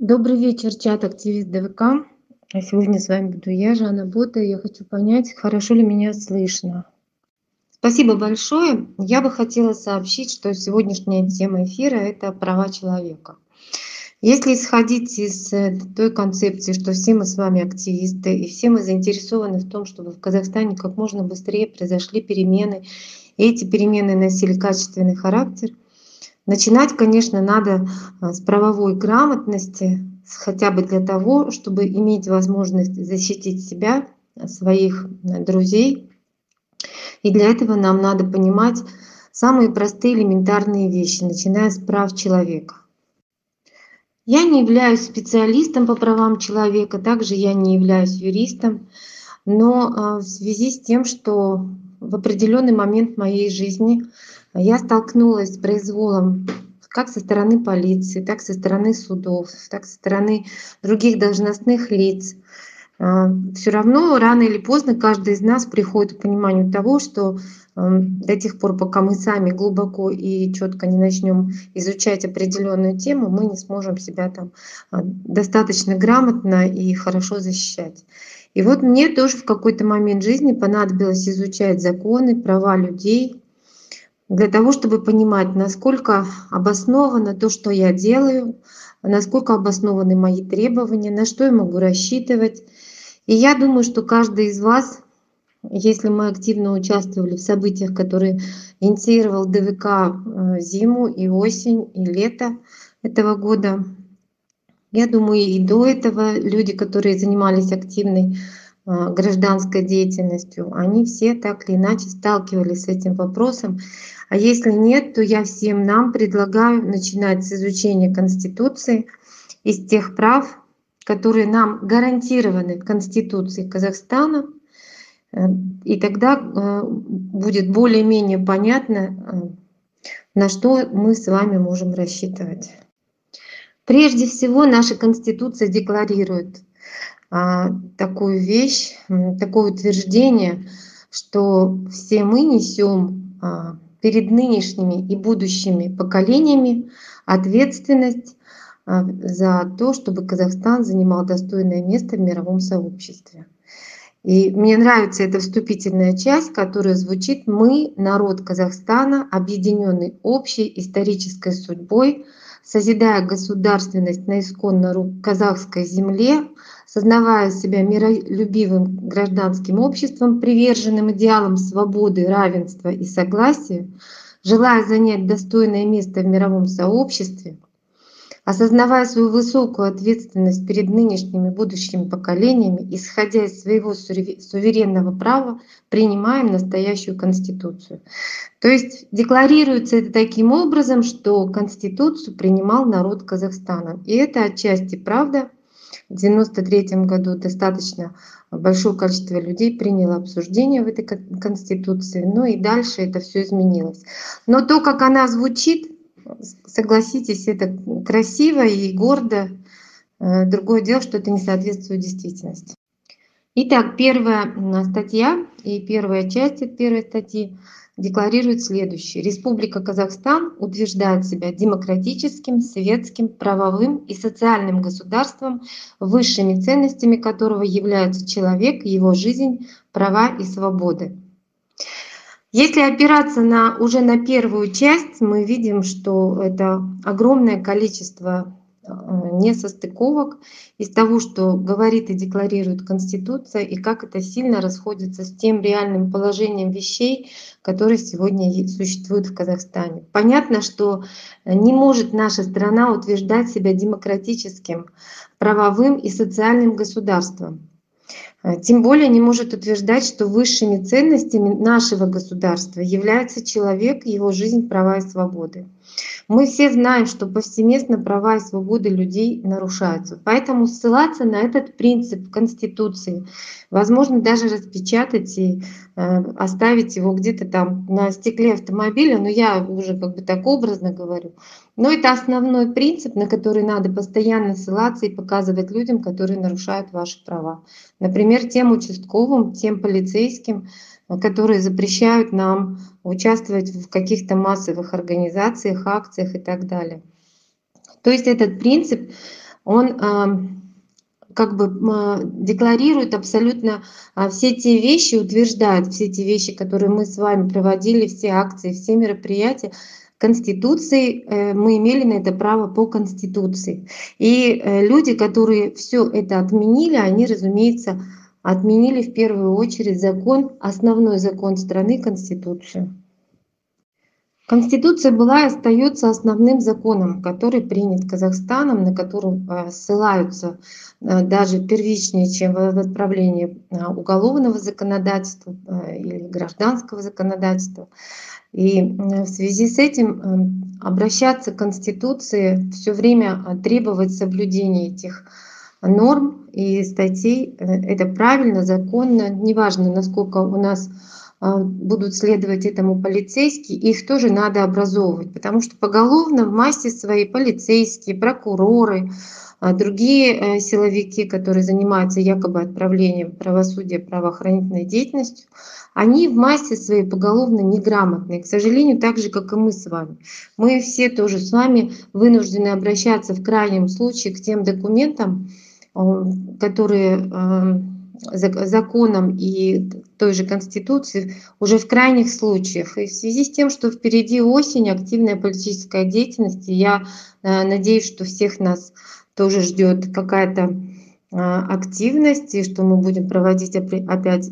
Добрый вечер, чат активист ДВК. А Сегодня с вами буду я, Жанна Бота. Я хочу понять, хорошо ли меня слышно. Спасибо большое. Я бы хотела сообщить, что сегодняшняя тема эфира – это права человека. Если исходить из э, той концепции, что все мы с вами активисты, и все мы заинтересованы в том, чтобы в Казахстане как можно быстрее произошли перемены, и эти перемены носили качественный характер – Начинать, конечно, надо а, с правовой грамотности, хотя бы для того, чтобы иметь возможность защитить себя, своих э, друзей. И для этого нам надо понимать самые простые элементарные вещи, начиная с прав человека. Я не являюсь специалистом по правам человека, также я не являюсь юристом, но в связи с тем, что в определенный момент моей жизни я столкнулась с произволом как со стороны полиции, так со стороны судов, так со стороны других должностных лиц. А, Все равно рано или поздно каждый из нас приходит к пониманию того, что эм, до тех пор, пока мы сами глубоко и четко не начнем изучать определенную тему, мы не сможем себя там а, достаточно грамотно и хорошо защищать. И вот мне тоже в какой-то момент жизни понадобилось изучать законы, права людей, для того, чтобы понимать, насколько обосновано то, что я делаю, насколько обоснованы мои требования, на что я могу рассчитывать. И я думаю, что каждый из вас, если мы активно участвовали в событиях, которые инициировал ДВК э, зиму и осень и лето этого года, я думаю, и до этого люди, которые занимались активной э, гражданской деятельностью, они все так или иначе сталкивались с этим вопросом. А если нет, то я всем нам предлагаю начинать с изучения Конституции, из тех прав, которые нам гарантированы Конституцией Казахстана, э, и тогда э, будет более-менее понятно, э, на что мы с вами можем рассчитывать. Прежде всего, наша Конституция декларирует а, такую вещь, такое утверждение, что все мы несем а, перед нынешними и будущими поколениями ответственность а, за то, чтобы Казахстан занимал достойное место в мировом сообществе. И мне нравится эта вступительная часть, которая звучит «Мы, народ Казахстана, объединенный общей исторической судьбой, созидая государственность на исконно казахской земле, сознавая себя миролюбивым гражданским обществом, приверженным идеалам свободы, равенства и согласия, желая занять достойное место в мировом сообществе, осознавая свою высокую ответственность перед нынешними будущими поколениями, исходя из своего суверенного права, принимаем настоящую Конституцию. То есть декларируется это таким образом, что Конституцию принимал народ Казахстана. И это отчасти правда, в 1993 году достаточно большое количество людей приняло обсуждение в этой конституции, ну и дальше это все изменилось. Но то, как она звучит, согласитесь, это красиво и гордо. Э, другое дело, что это не соответствует действительности. Итак, первая статья и первая часть от первой статьи декларирует следующее. Республика Казахстан утверждает себя демократическим, светским, правовым и социальным государством, высшими ценностями которого являются человек, его жизнь, права и свободы. Если опираться на, уже на первую часть, мы видим, что это огромное количество Э, несостыковок из того, что говорит и декларирует Конституция, и как это сильно расходится с тем реальным положением вещей, которые сегодня существуют в Казахстане. Понятно, что не может наша страна утверждать себя демократическим, правовым и социальным государством. Э, тем более не может утверждать, что высшими ценностями нашего государства является человек, его жизнь, права и свободы. Мы все знаем, что повсеместно права и свободы людей нарушаются. Поэтому ссылаться на этот принцип Конституции, возможно, даже распечатать и э, оставить его где-то там на стекле автомобиля, но я уже как бы так образно говорю. Но это основной принцип, на который надо постоянно ссылаться и показывать людям, которые нарушают ваши права. Например, тем участковым, тем полицейским, которые запрещают нам участвовать в каких-то массовых организациях, акциях и так далее. То есть этот принцип он как бы декларирует абсолютно все те вещи, утверждает все те вещи, которые мы с вами проводили, все акции, все мероприятия, Конституции, э, мы имели на это право по Конституции. И э, люди, которые все это отменили, они, разумеется, отменили в первую очередь закон, основной закон страны, Конституцию. Конституция была и остается основным законом, который принят Казахстаном, на который э, ссылаются даже первичнее, чем в отправлении уголовного законодательства или гражданского законодательства. И в связи с этим эм, обращаться к Конституции, все время э, требовать соблюдения этих норм и статей, э, это правильно, законно, неважно, насколько у нас будут следовать этому полицейские, их тоже надо образовывать, потому что поголовно в массе своей полицейские, прокуроры, а другие силовики, которые занимаются якобы отправлением правосудия правоохранительной деятельностью, они в массе своей поголовно неграмотные, к сожалению, так же, как и мы с вами. Мы все тоже с вами вынуждены обращаться в крайнем случае к тем документам, э, которые э, законом и той же Конституции уже в крайних случаях. И в связи с тем, что впереди осень, активная политическая деятельность, и я э, надеюсь, что всех нас тоже ждет какая-то активность, и что мы будем проводить опять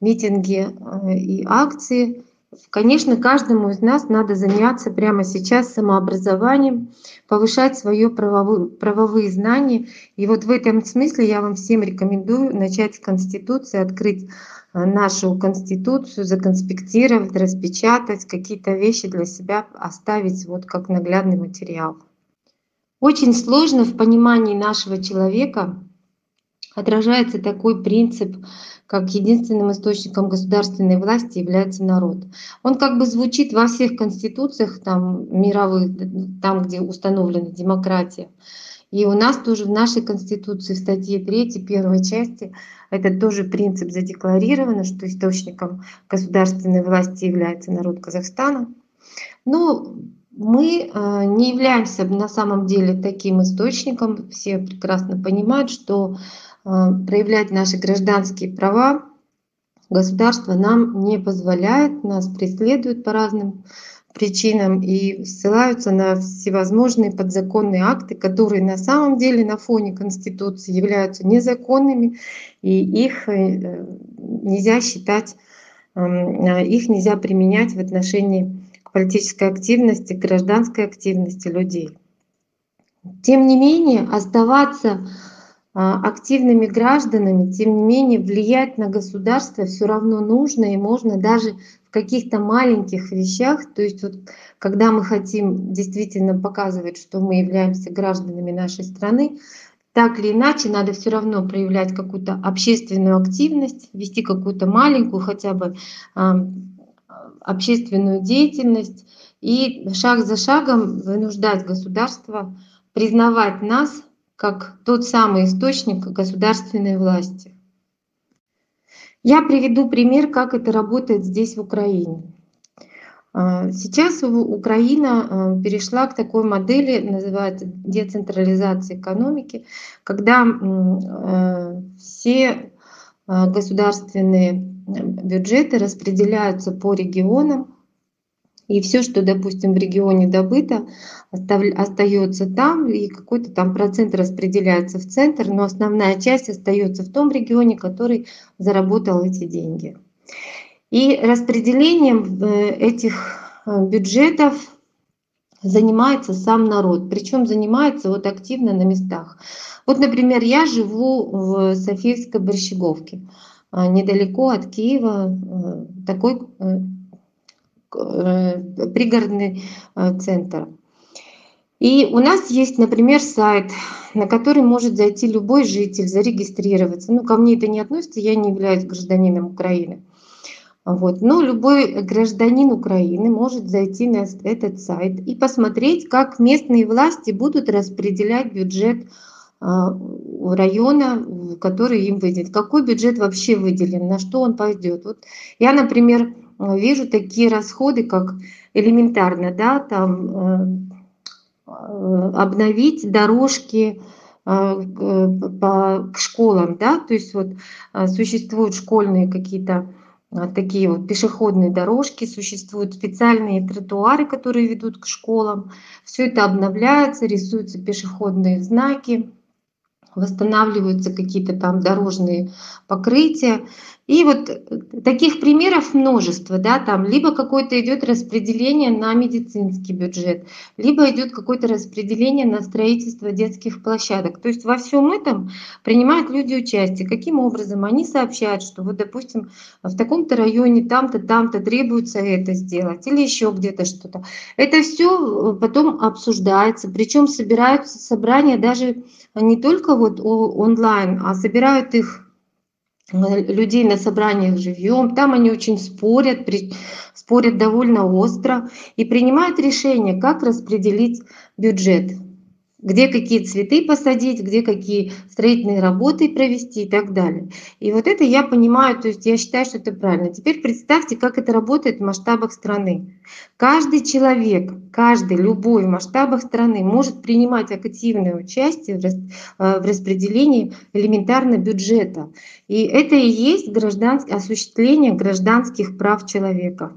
митинги э, и акции. Конечно, каждому из нас надо заняться прямо сейчас самообразованием, повышать свои правовые, знания. И вот в этом смысле я вам всем рекомендую начать с Конституции, открыть э, нашу Конституцию, законспектировать, распечатать, какие-то вещи для себя оставить вот как наглядный материал. Очень сложно в понимании нашего человека отражается такой принцип как единственным источником государственной власти является народ. Он как бы звучит во всех конституциях там, мировых, там, где установлена демократия. И у нас тоже в нашей Конституции, в статье 3, первой части, это тоже принцип задекларировано, что источником государственной власти является народ Казахстана. Но мы э, не являемся на самом деле таким источником. Все прекрасно понимают, что Э, проявлять наши гражданские права государство нам не позволяет, нас преследуют по разным причинам и ссылаются на всевозможные подзаконные акты, которые на самом деле на фоне Конституции являются незаконными, и их э, нельзя считать, эм, их нельзя применять в отношении политической активности, гражданской активности людей. Тем не менее, оставаться а, активными гражданами, тем не менее влиять на государство все равно нужно и можно даже в каких-то маленьких вещах. То есть вот, когда мы хотим действительно показывать, что мы являемся гражданами нашей страны, так или иначе надо все равно проявлять какую-то общественную активность, вести какую-то маленькую хотя бы общественную деятельность и шаг за шагом вынуждать государство признавать нас как тот самый источник государственной власти. Я приведу пример, как это работает здесь в Украине. А, сейчас Украина а, перешла к такой модели, называется децентрализация экономики, когда а, все государственные бюджеты распределяются по регионам, и все, что, допустим, в регионе добыто, остается там, и какой-то там процент распределяется в центр, но основная часть остается в том регионе, который заработал эти деньги. И распределением э, этих э, бюджетов занимается сам народ, причем занимается вот активно на местах. Вот, например, я живу в Софийской Борщеговке, недалеко от Киева, э, такой Э, пригородный э, центр. И у нас есть, например, сайт, на который может зайти любой житель, зарегистрироваться. Ну, ко мне это не относится, я не являюсь гражданином Украины. Вот. Но любой гражданин Украины может зайти на этот сайт и посмотреть, как местные власти будут распределять бюджет а, района, который им выделен. Какой бюджет вообще выделен, на что он пойдет. Вот я, например, Э, вижу такие расходы, как элементарно, да, там э, обновить дорожки а, к школам, да, то есть вот а, существуют школьные какие-то а, такие вот пешеходные дорожки, существуют специальные тротуары, которые ведут к школам. Все это обновляется, рисуются пешеходные знаки, восстанавливаются какие-то там дорожные покрытия. И вот э, таких примеров множество, да, там либо какое-то идет распределение на медицинский бюджет, либо идет какое-то распределение на строительство детских площадок. То есть во всем этом принимают люди участие. Каким образом? Они сообщают, что вот, допустим, в таком-то районе там-то, там-то требуется это сделать или еще где-то что-то. Это все э, потом обсуждается, причем собираются собрания даже не только вот онлайн, а собирают их людей на собраниях живем, там они очень спорят, при, спорят довольно остро и принимают решение, как распределить бюджет где какие цветы посадить, где какие строительные работы провести и так далее. И вот это я понимаю, то есть я считаю, что это правильно. Теперь представьте, как это работает в масштабах страны. Каждый человек, каждый, любой в масштабах страны может принимать активное участие в э, распределении элементарно бюджета. И это и есть гражданское, осуществление гражданских прав человека.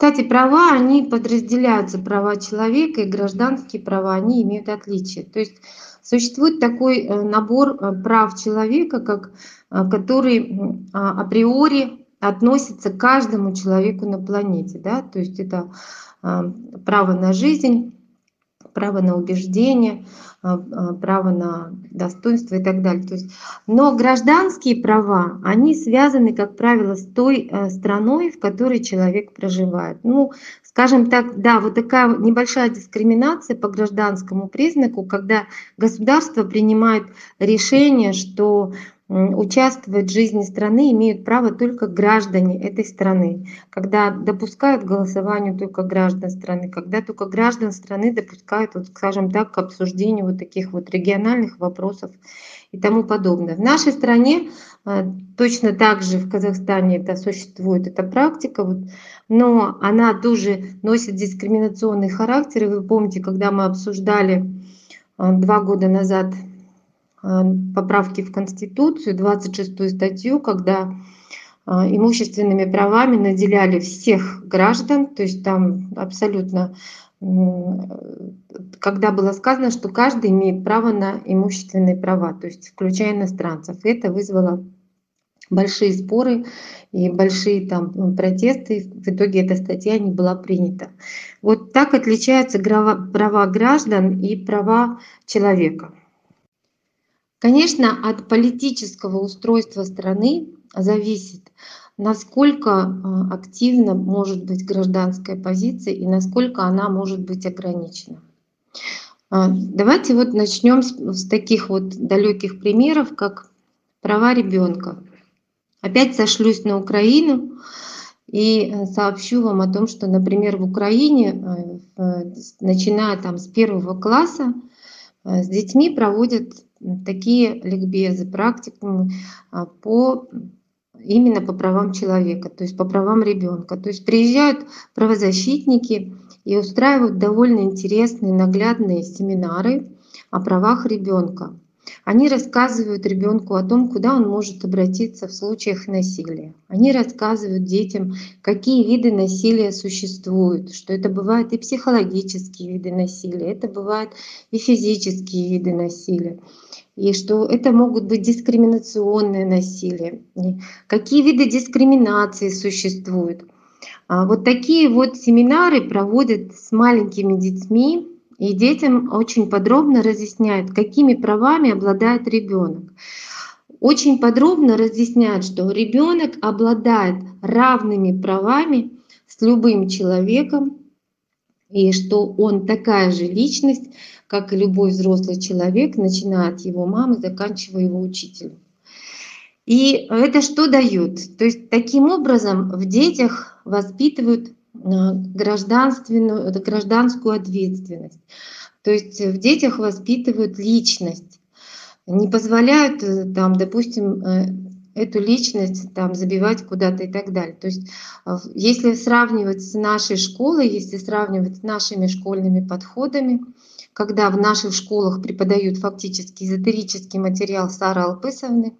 Кстати, права, они подразделяются, права человека и гражданские права, они имеют отличие. То есть существует такой э, набор э, прав человека, как, э, который а, априори относится к каждому человеку на планете. Да? То есть это право на жизнь, право на убеждение, а, а, право на достоинство и так далее. То есть, но гражданские права, они связаны, как правило, с той э, страной, в которой человек проживает. Ну, скажем так, да, вот такая небольшая дискриминация по гражданскому признаку, когда государство принимает решение, что участвовать в жизни страны имеют право только граждане этой страны, когда допускают к только граждан страны, когда только граждан страны допускают, вот, скажем так, к обсуждению вот таких вот региональных вопросов и тому подобное. В нашей стране э, точно так же в Казахстане это существует, эта практика, вот, но она тоже носит дискриминационный характер. И вы помните, когда мы обсуждали э, два года назад поправки в Конституцию, 26 статью, когда э, имущественными правами наделяли всех граждан, то есть там абсолютно, когда было сказано, что каждый имеет право на имущественные права, то есть включая иностранцев. Это вызвало большие споры и большие там протесты. В итоге эта статья не была принята. Вот так отличаются права граждан и права человека. Конечно, от политического устройства страны зависит, насколько а, активна может быть гражданская позиция и насколько она может быть ограничена. А, давайте вот начнем с, с таких вот далеких примеров, как права ребенка. Опять сошлюсь на Украину и э, сообщу вам о том, что, например, в Украине, э, начиная там с первого класса, э, с детьми проводят такие ликбезы, практикумы а, по именно по правам человека, то есть по правам ребенка. То есть приезжают правозащитники и устраивают довольно интересные наглядные семинары о правах ребенка. Они рассказывают ребенку о том, куда он может обратиться в случаях насилия. Они рассказывают детям, какие виды насилия существуют, что это бывают и психологические виды насилия, это бывают и физические виды насилия и что это могут быть дискриминационное насилие, какие виды дискриминации существуют. А вот такие вот семинары проводят с маленькими детьми, и детям очень подробно разъясняют, какими правами обладает ребенок. Очень подробно разъясняют, что ребенок обладает равными правами с любым человеком, и что он такая же личность, как и любой взрослый человек, начиная от его мамы, заканчивая его учителем. И это что дает? То есть таким образом в детях воспитывают а, гражданственную, гражданскую ответственность. То есть в детях воспитывают личность, не позволяют, э, там, допустим, э, эту личность там забивать куда-то и так далее. То есть э, если сравнивать с нашей школой, если сравнивать с нашими школьными подходами, когда в наших школах преподают фактически эзотерический материал Сары Алпысовны,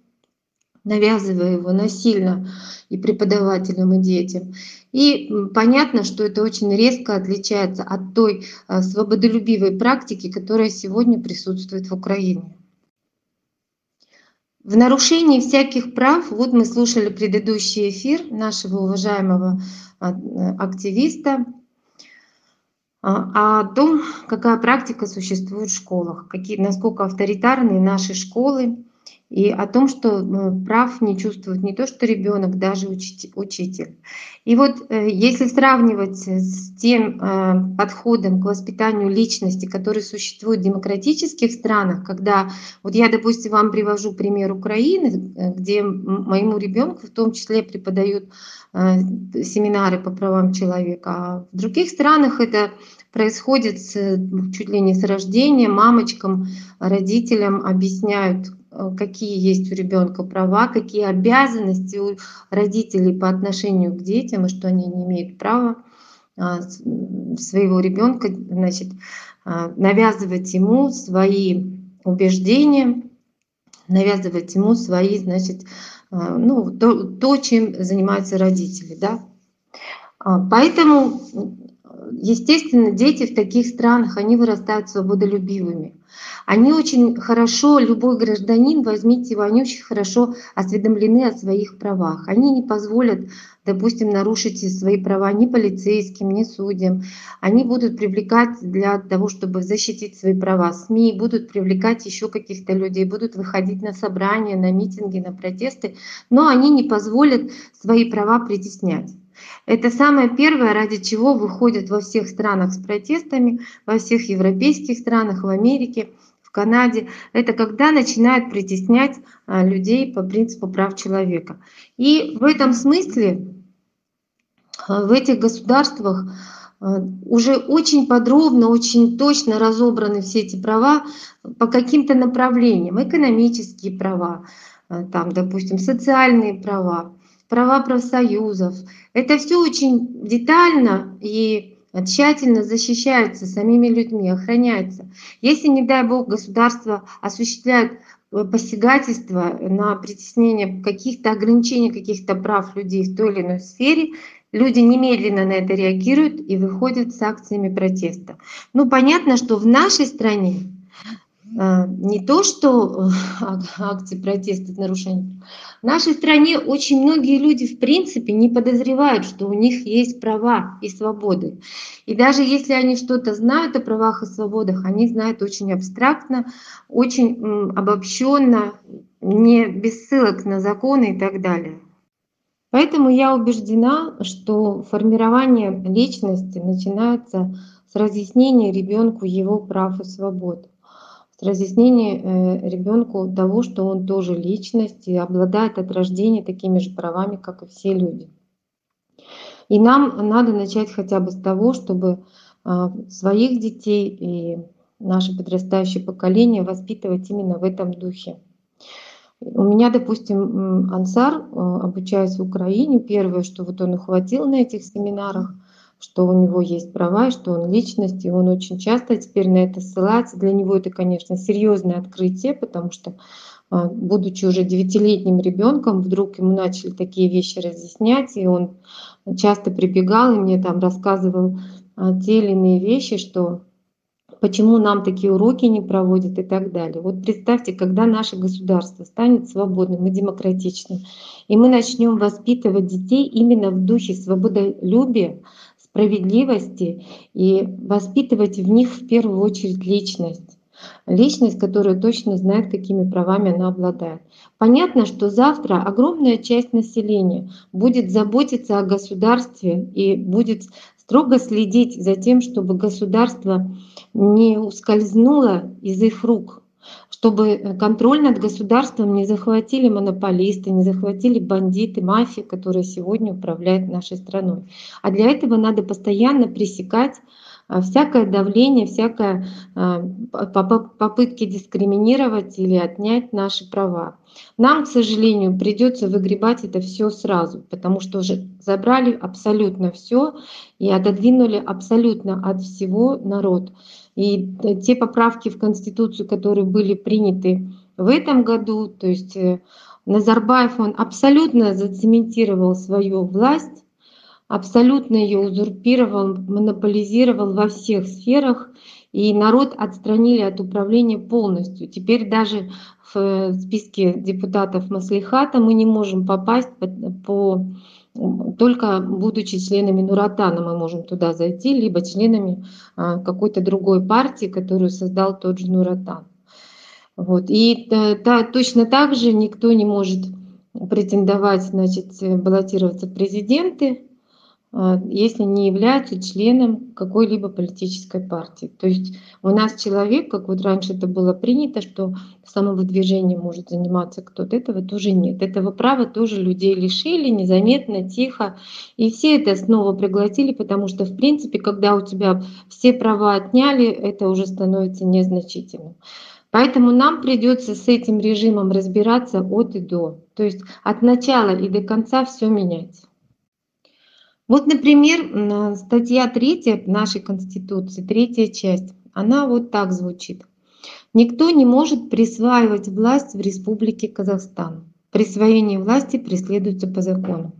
навязывая его насильно и преподавателям, и детям. И понятно, что это очень резко отличается от той э, свободолюбивой практики, которая сегодня присутствует в Украине. В нарушении всяких прав, вот мы слушали предыдущий эфир нашего уважаемого а, активиста а, о том, какая практика существует в школах, какие, насколько авторитарны наши школы, и о том, что ну, прав не чувствует не то, что ребенок, даже учитель. И вот э, если сравнивать с тем э, подходом к воспитанию личности, который существует в демократических странах, когда, вот я, допустим, вам привожу пример Украины, э, где моему ребенку в том числе преподают семинары по правам человека, а в других странах это происходит чуть ли не с рождения, мамочкам, родителям объясняют, Э, какие есть у ребенка права, какие обязанности у родителей по отношению к детям, и что они не имеют права а, своего ребенка значит, а, навязывать ему свои убеждения, навязывать ему свои, значит, ну, то, то чем занимаются родители. Да? Поэтому, естественно, дети в таких странах, они вырастают свободолюбивыми. Они очень хорошо, любой гражданин, возьмите его, они очень хорошо осведомлены о своих правах. Они не позволят, допустим, нарушить свои права ни полицейским, ни судьям. Они будут привлекать для того, чтобы защитить свои права СМИ, будут привлекать еще каких-то людей, будут выходить на собрания, на митинги, на протесты, но они не позволят свои права притеснять. Это самое первое, ради чего выходят во всех странах с протестами, во всех европейских странах, в Америке, в Канаде. Это когда начинают притеснять а, людей по принципу прав человека. И в этом смысле а, в этих государствах а, уже очень подробно, очень точно разобраны все эти права по каким-то направлениям. Экономические права, там, допустим, социальные права, права профсоюзов. Это все очень детально и тщательно защищаются самими людьми, охраняются. Если, не дай бог, государство осуществляет э, посягательство на притеснение каких-то ограничений, каких-то прав людей в той или иной сфере, люди немедленно на это реагируют и выходят с акциями протеста. Ну, понятно, что в нашей стране не то, что э, акции протеста, нарушения. В нашей стране очень многие люди в принципе не подозревают, что у них есть права и свободы. И даже если они что-то знают о правах и свободах, они знают очень абстрактно, очень обобщенно, не без ссылок на законы и так далее. Поэтому я убеждена, что формирование личности начинается с разъяснения ребенку его прав и свобод разъяснение э, ребенку того, что он тоже личность и обладает от рождения такими же правами, как и все люди. И нам надо начать хотя бы с того, чтобы а, своих детей и наше подрастающее поколение воспитывать именно в этом духе. У меня, допустим, Ансар, э, обучаясь в Украине, первое, что вот он ухватил на этих семинарах – что у него есть права, что он личность, и он очень часто теперь на это ссылается. Для него это, конечно, серьезное открытие, потому что, а, будучи уже девятилетним ребенком, вдруг ему начали такие вещи разъяснять, и он часто прибегал и мне там рассказывал а, те или иные вещи, что почему нам такие уроки не проводят и так далее. Вот представьте, когда наше государство станет свободным и демократичным, и мы начнем воспитывать детей именно в духе свободолюбия, справедливости и воспитывать в них в первую очередь личность. Личность, которая точно знает, какими правами она обладает. Понятно, что завтра огромная часть населения будет заботиться о государстве и будет строго следить за тем, чтобы государство не ускользнуло из их рук, чтобы э, контроль над государством не захватили монополисты, не захватили бандиты, мафии, которые сегодня управляют нашей страной. А для этого надо постоянно пресекать а, всякое давление, всякое а, попытки дискриминировать или отнять наши права. Нам, к сожалению, придется выгребать это все сразу, потому что уже забрали абсолютно все и отодвинули абсолютно от всего народ. И те поправки в Конституцию, которые были приняты в этом году, то есть э, Назарбаев, он абсолютно зацементировал свою власть, абсолютно ее узурпировал, монополизировал во всех сферах, и народ отстранили от управления полностью. Теперь даже в списке депутатов Маслихата мы не можем попасть по, по только будучи членами Нуратана мы можем туда зайти, либо членами а, какой-то другой партии, которую создал тот же Нуратан. Вот. И да, точно так же никто не может претендовать, значит, баллотироваться в президенты, если не являются членом какой-либо политической партии. То есть у нас человек, как вот раньше это было принято, что самовыдвижением может заниматься кто-то, этого тоже нет. Этого права тоже людей лишили незаметно, тихо. И все это снова пригласили, потому что, в принципе, когда у тебя все права отняли, это уже становится незначительным. Поэтому нам придется с этим режимом разбираться от и до. То есть от начала и до конца все менять. Вот, например, статья 3 нашей Конституции, третья часть, она вот так звучит. Никто не может присваивать власть в Республике Казахстан. Присвоение власти преследуется по закону.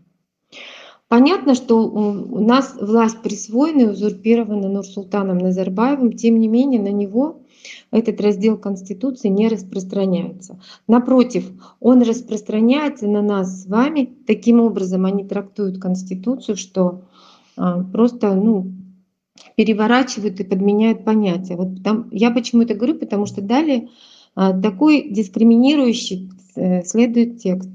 Понятно, что у нас власть присвоена и узурпирована Нурсултаном Назарбаевым, тем не менее на него этот раздел Конституции не распространяется. Напротив, он распространяется на нас с вами. Таким образом, они трактуют Конституцию, что а, просто ну, переворачивают и подменяют понятия. Вот там, я почему это говорю, потому что далее а, такой дискриминирующий э, следует текст.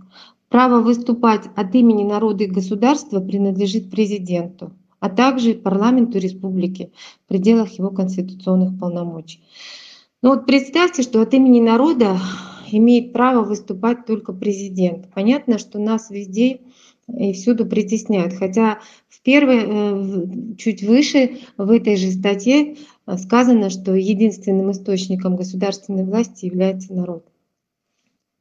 Право выступать от имени народа и государства принадлежит президенту, а также парламенту республики в пределах его конституционных полномочий. Ну вот представьте, что от имени народа имеет право выступать только президент. Понятно, что нас везде и всюду притесняют. Хотя в первой, э, чуть выше в этой же статье сказано, что единственным источником государственной власти является народ.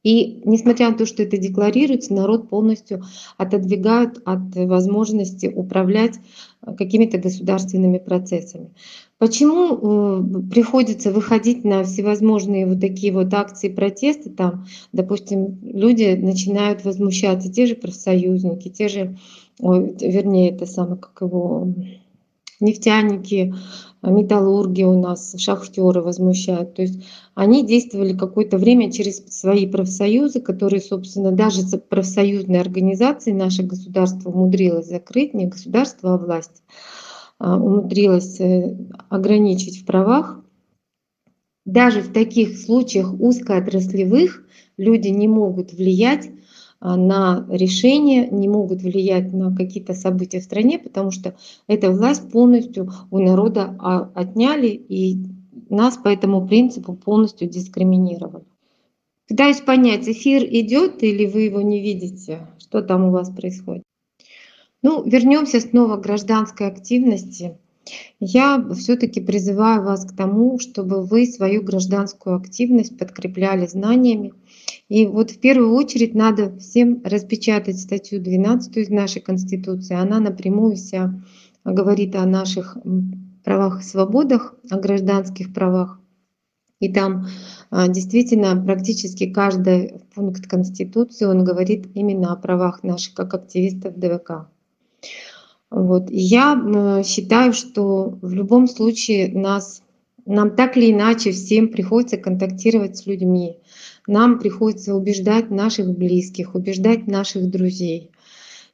И несмотря на то, что это декларируется, народ полностью отодвигают от возможности управлять э, какими-то государственными процессами. Почему э, приходится выходить на всевозможные вот такие вот акции протеста? Там, допустим, люди начинают возмущаться, те же профсоюзники, те же, ой, вернее, это самое, как его, нефтяники, металлурги у нас, шахтеры возмущают. То есть они действовали какое-то время через свои профсоюзы, которые, собственно, даже профсоюзные организации наше государство умудрилось закрыть, не государство, а власть а, умудрилась э, ограничить в правах. Даже в таких случаях узкоотраслевых люди не могут влиять на решения, не могут влиять на какие-то события в стране, потому что эта власть полностью у народа а, отняли и нас по этому принципу полностью дискриминировали. Пытаюсь понять, эфир идет или вы его не видите? Что там у вас происходит? Ну, вернемся снова к гражданской активности. Я все-таки призываю вас к тому, чтобы вы свою гражданскую активность подкрепляли знаниями, и вот в первую очередь надо всем распечатать статью 12 из нашей Конституции. Она напрямую вся говорит о наших правах и свободах, о гражданских правах. И там а, действительно практически каждый пункт Конституции, он говорит именно о правах наших как активистов ДВК. Вот. я считаю, что в любом случае нас, нам так или иначе всем приходится контактировать с людьми нам приходится убеждать наших близких, убеждать наших друзей.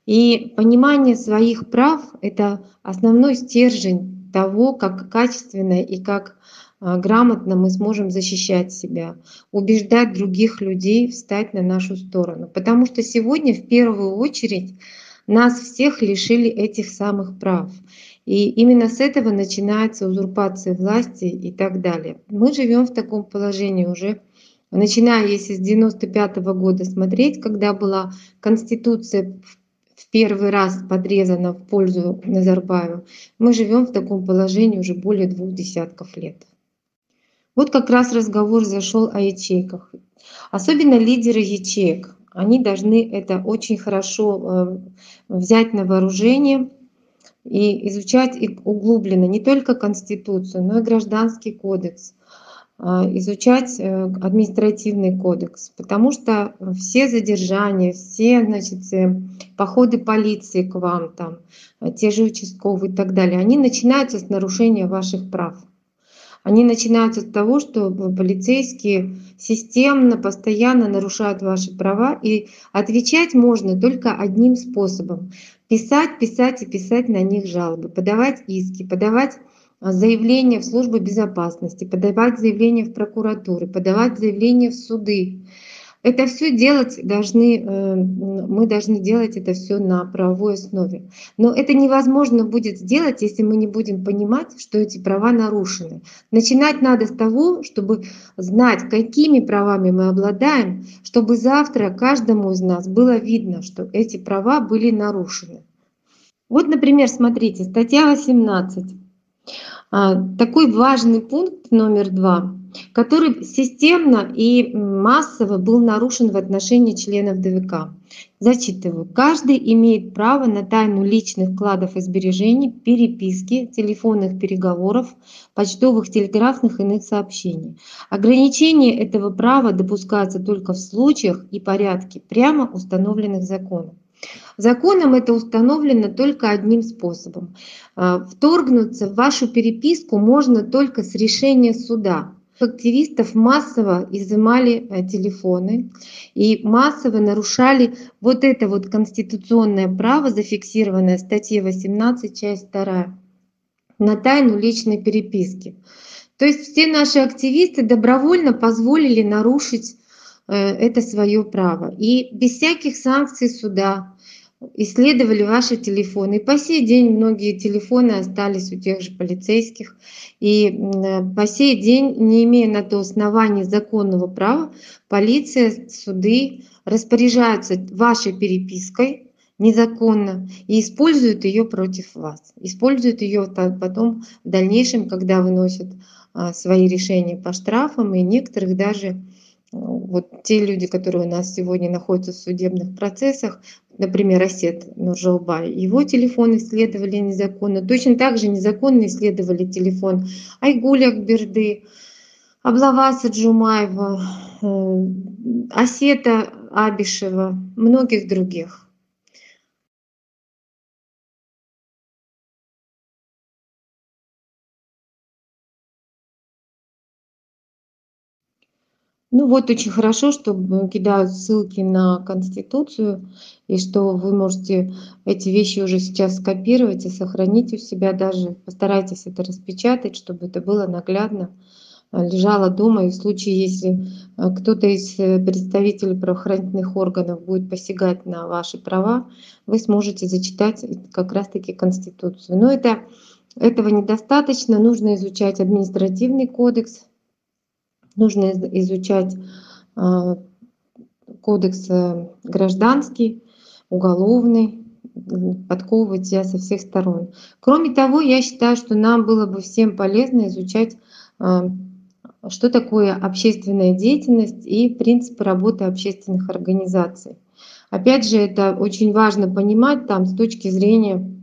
И понимание своих прав — это основной стержень того, как качественно и как а, грамотно мы сможем защищать себя, убеждать других людей встать на нашу сторону. Потому что сегодня в первую очередь нас всех лишили этих самых прав. И именно с этого начинается узурпация власти и так далее. Мы живем в таком положении уже начиная если с 95 -го года смотреть, когда была Конституция в первый раз подрезана в пользу Назарбаева, мы живем в таком положении уже более двух десятков лет. Вот как раз разговор зашел о ячейках. Особенно лидеры ячеек. Они должны это очень хорошо э, взять на вооружение и изучать углубленно не только Конституцию, но и Гражданский кодекс, изучать э, административный кодекс, потому что все задержания, все значит, э, походы полиции к вам, там, те же участковые и так далее, они начинаются с нарушения ваших прав. Они начинаются с того, что полицейские системно, постоянно нарушают ваши права, и отвечать можно только одним способом. Писать, писать и писать на них жалобы, подавать иски, подавать а, заявление в службу безопасности, подавать заявление в прокуратуры, подавать заявление в суды. Это все делать должны, э, мы должны делать это все на правовой основе. Но это невозможно будет сделать, если мы не будем понимать, что эти права нарушены. Начинать надо с того, чтобы знать, какими правами мы обладаем, чтобы завтра каждому из нас было видно, что эти права были нарушены. Вот, например, смотрите, статья 18. А, такой важный пункт номер два, который системно и массово был нарушен в отношении членов ДВК. Зачитываю. Каждый имеет право на тайну личных вкладов и сбережений, переписки, телефонных переговоров, почтовых, телеграфных и иных сообщений. Ограничение этого права допускается только в случаях и порядке, прямо установленных законом. Законом это установлено только одним способом. А, вторгнуться в вашу переписку можно только с решения суда. Активистов массово изымали э, телефоны и массово нарушали вот это вот конституционное право, зафиксированное в статье 18, часть 2, на тайну личной переписки. То есть все наши активисты добровольно позволили нарушить это свое право. И без всяких санкций суда, исследовали ваши телефоны. И по сей день многие телефоны остались у тех же полицейских. И э, по сей день, не имея на то основания законного права, полиция, суды распоряжаются вашей перепиской незаконно и используют ее против вас. Используют ее потом в дальнейшем, когда выносят а, свои решения по штрафам, и некоторых даже вот те люди, которые у нас сегодня находятся в судебных процессах, например, Осет Нуржалбай, его телефон исследовали незаконно. Точно так же незаконно исследовали телефон Айгуля Акберды, Аблаваса Джумаева, э, Осета Абишева, многих других. Ну вот очень хорошо, что кидают ссылки на Конституцию, и что вы можете эти вещи уже сейчас скопировать и сохранить у себя даже. Постарайтесь это распечатать, чтобы это было наглядно, э, лежало дома. И в случае, если э, кто-то из э, представителей правоохранительных органов будет посягать на ваши права, вы сможете зачитать как раз-таки Конституцию. Но это, этого недостаточно, нужно изучать административный кодекс, нужно изучать а, кодекс э, гражданский, уголовный, подковывать себя со всех сторон. Кроме того, я считаю, что нам было бы всем полезно изучать, а, что такое общественная деятельность и принципы работы общественных организаций. Опять же, это очень важно понимать там с точки зрения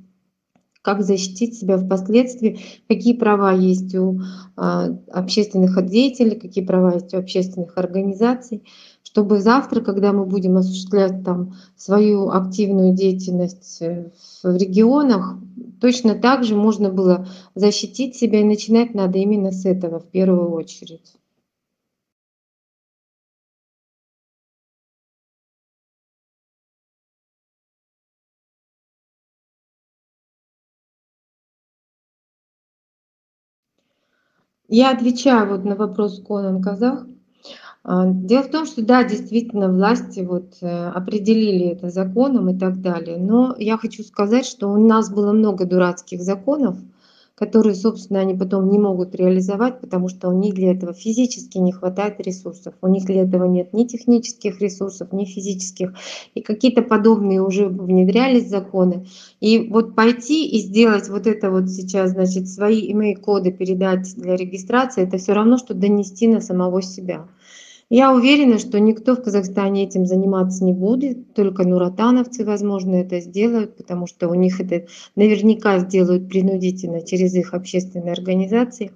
как защитить себя впоследствии, какие права есть у а, общественных деятелей, какие права есть у общественных организаций, чтобы завтра, когда мы будем осуществлять там свою активную деятельность э, в регионах, точно так же можно было защитить себя и начинать надо именно с этого в первую очередь. Я отвечаю вот на вопрос Конан Казах. А, дело в том, что да, действительно, власти вот э, определили это законом и так далее. Но я хочу сказать, что у нас было много дурацких законов, которые, собственно, они потом не могут реализовать, потому что у них для этого физически не хватает ресурсов. У них для этого нет ни технических ресурсов, ни физических. И какие-то подобные уже внедрялись законы. И вот пойти и сделать вот это вот сейчас, значит, свои email-коды передать для регистрации, это все равно, что донести на самого себя. Я уверена, что никто в Казахстане этим заниматься не будет, только нуратановцы, возможно, это сделают, потому что у них это наверняка сделают принудительно через их общественные организации.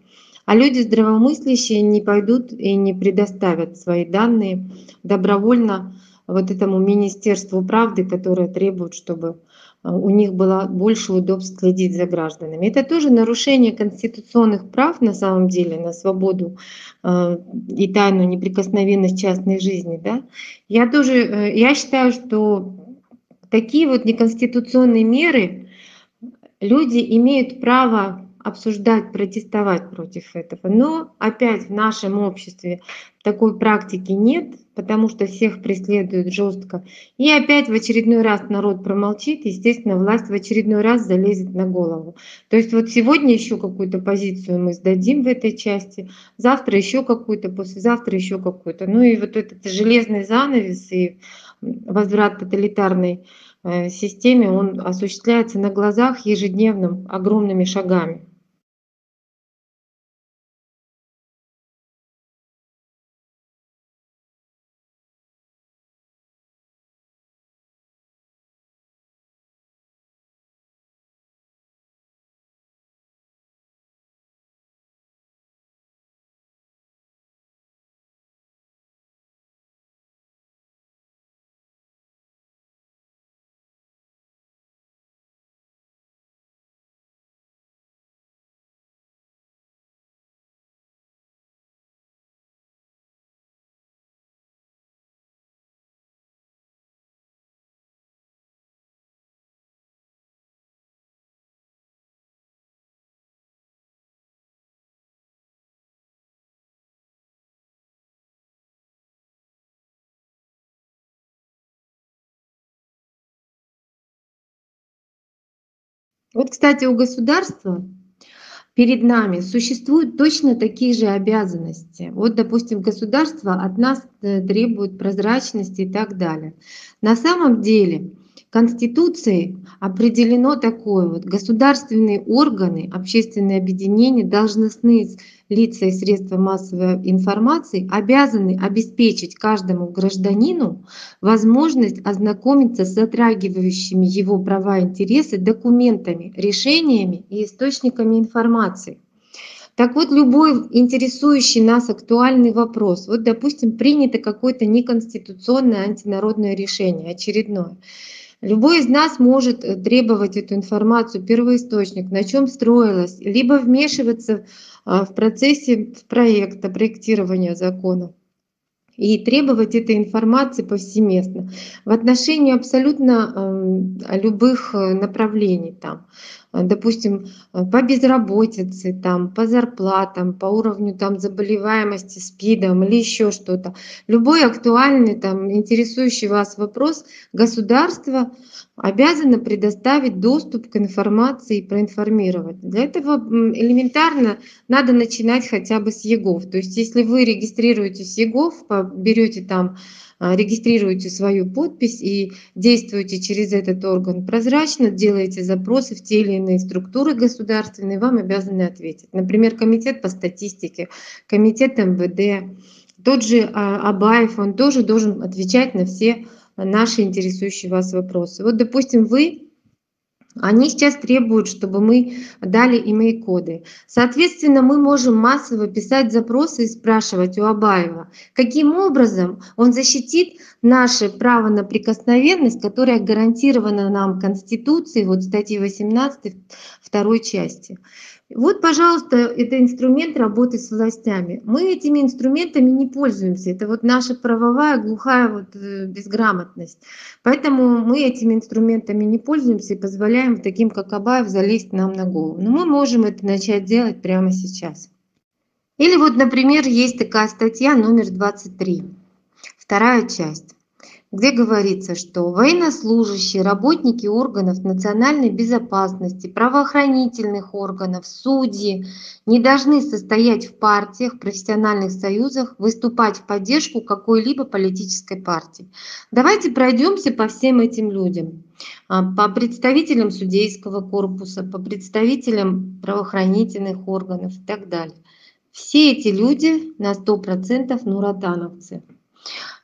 А люди здравомыслящие не пойдут и не предоставят свои данные добровольно вот этому Министерству правды, которое требует, чтобы у них было больше удобств следить за гражданами. Это тоже нарушение конституционных прав на самом деле на свободу э, и тайну неприкосновенность частной жизни. Да? Я тоже э, я считаю, что такие вот неконституционные меры люди имеют право обсуждать, протестовать против этого. Но опять в нашем обществе такой практики нет, потому что всех преследуют жестко. И опять в очередной раз народ промолчит, естественно, власть в очередной раз залезет на голову. То есть вот сегодня еще какую-то позицию мы сдадим в этой части, завтра еще какую-то, послезавтра еще какую-то. Ну и вот этот железный занавес и возврат тоталитарной э, системе, он осуществляется на глазах ежедневным огромными шагами. Вот, кстати, у государства перед нами существуют точно такие же обязанности. Вот, допустим, государство от нас э, требует прозрачности и так далее. На самом деле Конституцией определено такое вот государственные органы, общественные объединения, должностные лица и средства массовой информации обязаны обеспечить каждому гражданину возможность ознакомиться с затрагивающими его права и интересы документами, решениями и источниками информации. Так вот, любой интересующий нас актуальный вопрос, вот, допустим, принято какое-то неконституционное антинародное решение, очередное. Любой из нас может э, требовать эту информацию, первоисточник, на чем строилась, либо вмешиваться а, в процессе проекта, проектирования закона и требовать этой информации повсеместно в отношении абсолютно любых э, направлений. Там, допустим, по безработице, там, по зарплатам, по уровню там, заболеваемости СПИДом или еще что-то. Любой актуальный, там, интересующий вас вопрос государство обязано предоставить доступ к информации и проинформировать. Для этого элементарно надо начинать хотя бы с ЕГОВ. То есть если вы регистрируетесь ЕГОВ, берете там а, регистрируете свою подпись и действуете через этот орган прозрачно, делаете запросы в те или иные структуры государственные, вам обязаны ответить. Например, комитет по статистике, комитет МВД, тот же а, Абаев, он тоже должен отвечать на все наши интересующие вас вопросы. Вот, допустим, вы они сейчас требуют, чтобы мы дали имей-коды. Соответственно, мы можем массово писать запросы и спрашивать у Абаева, каким образом он защитит наше право на прикосновенность, которое гарантировано нам Конституцией, вот статьи 18 второй части. Вот, пожалуйста, это инструмент работы с властями. Мы этими инструментами не пользуемся. Это вот наша правовая глухая вот э, безграмотность. Поэтому мы этими инструментами не пользуемся и позволяем таким, как Абаев, залезть нам на голову. Но мы можем это начать делать прямо сейчас. Или вот, например, есть такая статья номер 23, вторая часть. Где говорится, что военнослужащие, работники органов национальной безопасности, правоохранительных органов, судьи не должны состоять в партиях, профессиональных союзах, выступать в поддержку какой-либо политической партии. Давайте пройдемся по всем этим людям. А, по представителям судейского корпуса, по представителям правоохранительных органов и так далее. Все эти люди на 100% нуратановцы.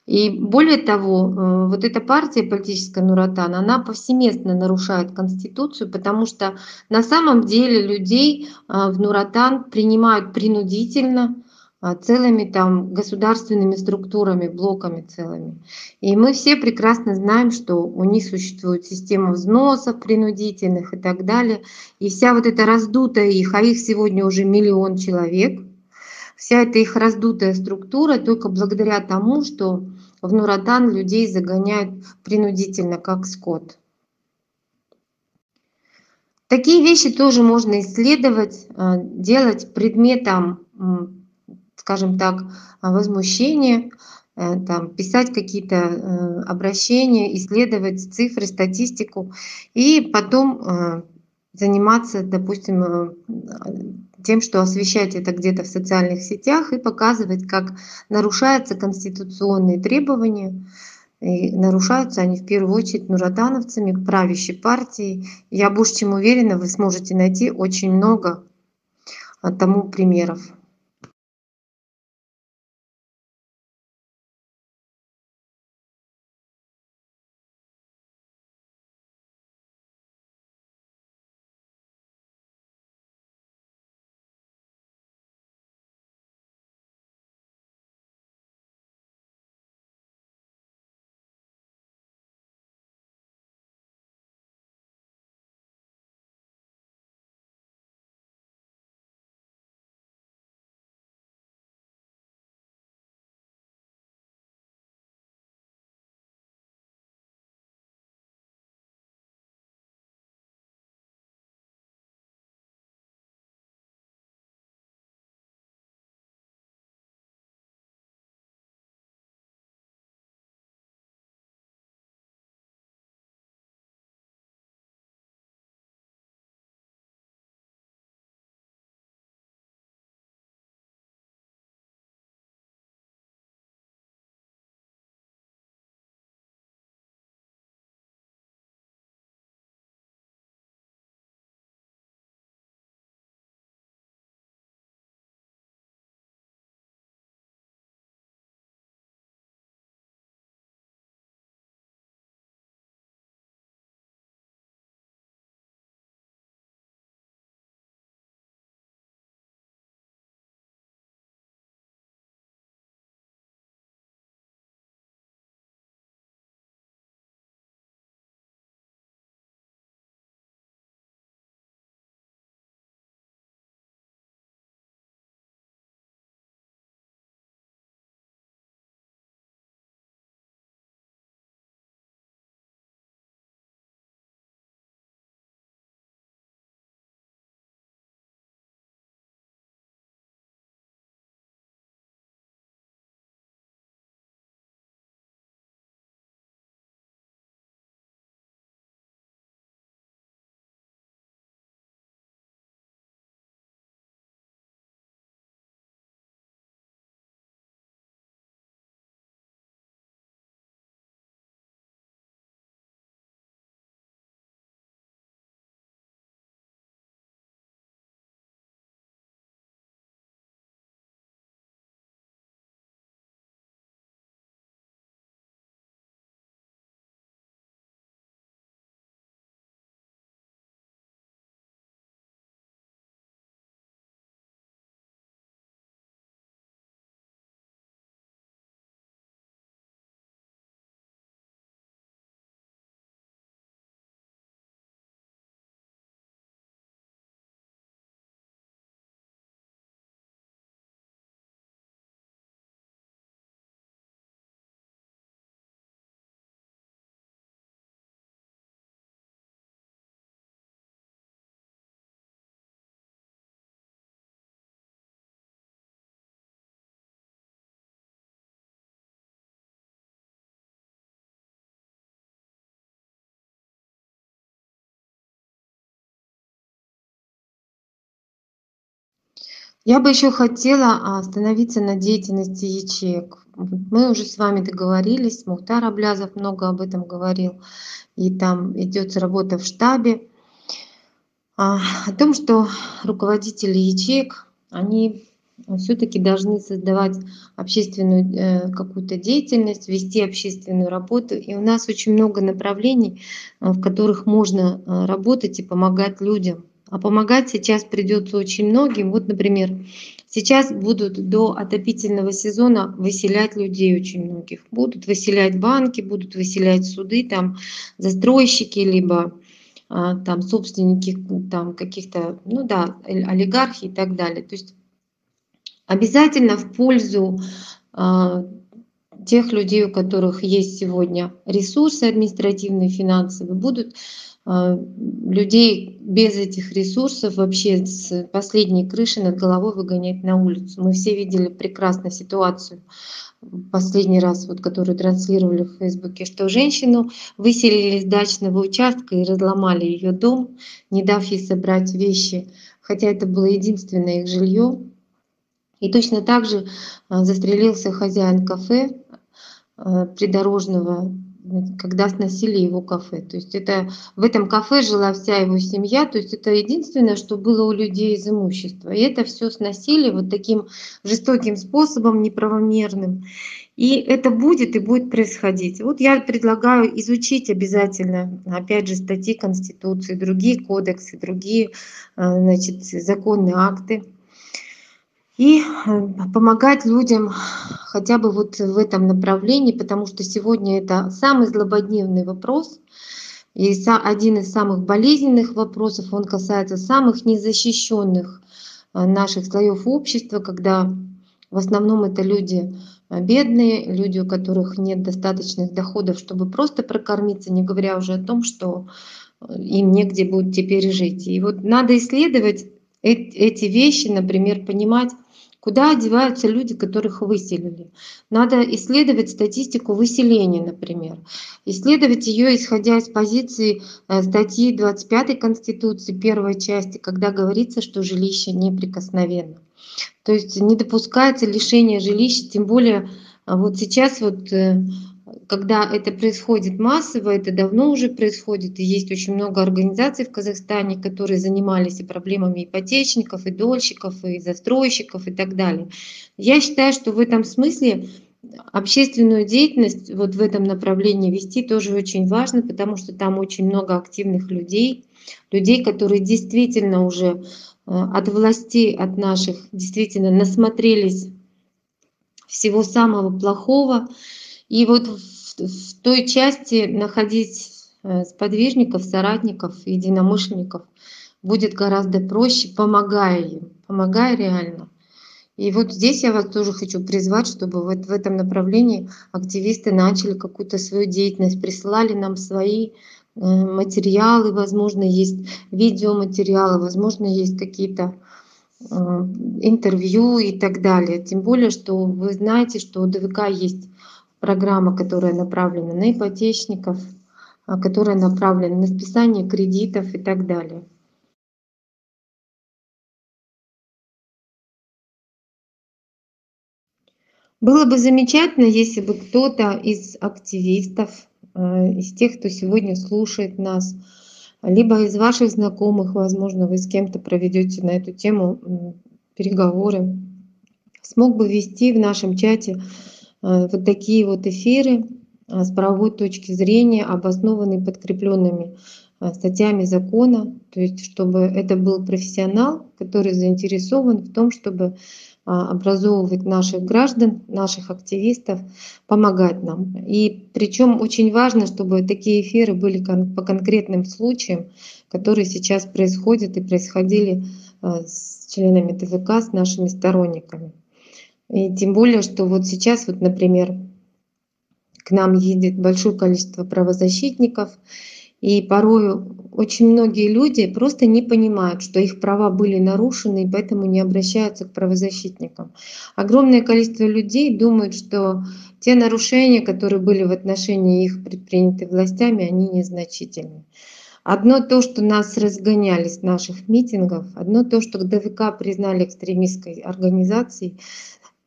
И более того, э, вот эта партия политическая Нуратан, она повсеместно нарушает Конституцию, потому что на самом деле людей э, в Нуратан принимают принудительно, э, целыми там государственными структурами, блоками целыми. И мы все прекрасно знаем, что у них существует система взносов принудительных и так далее. И вся вот эта раздутая их, а их сегодня уже миллион человек, вся эта их раздутая структура только благодаря тому, что в Нуратан людей загоняют принудительно, как скот. Такие вещи тоже можно исследовать, э, делать предметом, скажем так, возмущения, э, там, писать какие-то э, обращения, исследовать цифры, статистику и потом заниматься, допустим, тем, что освещать это где-то в социальных сетях и показывать, как нарушаются конституционные требования. И нарушаются они в первую очередь нуратановцами, правящей партией. Я больше чем уверена, вы сможете найти очень много а, тому примеров. Я бы еще хотела остановиться на деятельности ячеек. Мы уже с вами договорились, Мухтар Аблязов много об этом говорил, и там идет работа в штабе, а, о том, что руководители ячеек, они все-таки должны создавать общественную э, какую-то деятельность, вести общественную работу. И у нас очень много направлений, э, в которых можно э, работать и помогать людям. А помогать сейчас придется очень многим. Вот, например, сейчас будут до отопительного сезона выселять людей очень многих. Будут выселять банки, будут выселять суды, там застройщики, либо а, там собственники там каких-то, ну да, олигархи и так далее. То есть обязательно в пользу а, тех людей, у которых есть сегодня ресурсы административные, финансовые, будут людей без этих ресурсов вообще с последней крыши над головой выгонять на улицу. Мы все видели прекрасно ситуацию последний раз, вот, которую транслировали в Фейсбуке, что женщину выселили из дачного участка и разломали ее дом, не дав ей собрать вещи, хотя это было единственное их жилье. И точно так же а, застрелился хозяин кафе а, придорожного, когда сносили его кафе. То есть это в этом кафе жила вся его семья, то есть это единственное, что было у людей из имущества. И это все сносили вот таким жестоким способом, неправомерным. И это будет и будет происходить. Вот я предлагаю изучить обязательно, опять же, статьи Конституции, другие кодексы, другие а, значит, законные акты и э, помогать людям хотя бы вот в этом направлении, потому что сегодня это самый злободневный вопрос, и один из самых болезненных вопросов, он касается самых незащищенных э, наших слоев общества, когда в основном это люди э, бедные, люди, у которых нет достаточных доходов, чтобы просто прокормиться, не говоря уже о том, что им негде будет теперь жить. И вот надо исследовать эти вещи, например, понимать, Куда одеваются люди, которых выселили? Надо исследовать статистику выселения, например. Исследовать ее, исходя из позиции э, статьи 25 Конституции, первой части, когда говорится, что жилище неприкосновенно. То есть не допускается лишение жилища, тем более а вот сейчас вот э, когда это происходит массово, это давно уже происходит, и есть очень много организаций в Казахстане, которые занимались и проблемами ипотечников, и дольщиков, и застройщиков и так далее. Я считаю, что в этом смысле общественную деятельность вот в этом направлении вести тоже очень важно, потому что там очень много активных людей, людей, которые действительно уже э, от властей, от наших, действительно насмотрелись всего самого плохого, и вот в, в той части находить э, сподвижников, соратников, единомышленников будет гораздо проще, помогая им, помогая реально. И вот здесь я вас тоже хочу призвать, чтобы вот в этом направлении активисты начали какую-то свою деятельность, присылали нам свои э, материалы, возможно, есть видеоматериалы, возможно, есть какие-то э, интервью и так далее. Тем более, что вы знаете, что у ДВК есть программа, которая направлена на ипотечников, а, которая направлена на списание кредитов и так далее. Было бы замечательно, если бы кто-то из активистов, а, из тех, кто сегодня слушает нас, либо из ваших знакомых, возможно, вы с кем-то проведете на эту тему переговоры, смог бы вести в нашем чате вот такие вот эфиры э, с правовой точки зрения, обоснованные подкрепленными э, статьями закона, то есть чтобы это был профессионал, который заинтересован в том, чтобы образовывать наших граждан, наших активистов, помогать нам. И причем очень важно, чтобы такие эфиры были по конкретным случаям, которые сейчас происходят и происходили с членами ТВК, с нашими сторонниками. И тем более, что вот сейчас, вот, например, к нам едет большое количество правозащитников, и порой очень многие люди просто не понимают, что их права были нарушены, и поэтому не обращаются к правозащитникам. Огромное количество людей думают, что те нарушения, которые были в отношении их предприняты властями, они незначительны. Одно то, что нас разгоняли с наших митингов, одно то, что ДВК признали экстремистской организацией,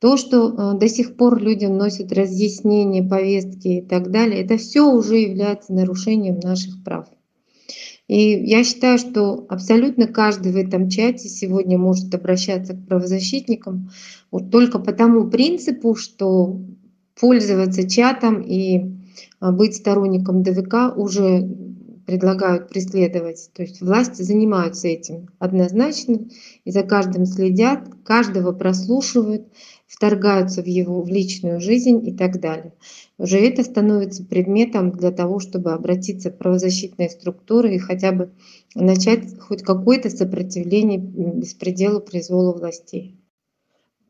то, что э, до сих пор людям носят разъяснения, повестки и так далее, это все уже является нарушением наших прав. И я считаю, что абсолютно каждый в этом чате сегодня может обращаться к правозащитникам вот только по тому принципу, что пользоваться чатом и а, быть сторонником ДВК уже предлагают преследовать. То есть власти занимаются этим однозначно, и за каждым следят, каждого прослушивают, вторгаются в его в личную жизнь и так далее. Уже это становится предметом для того, чтобы обратиться в правозащитные структуры и хотя бы начать хоть какое-то сопротивление беспределу произвола властей.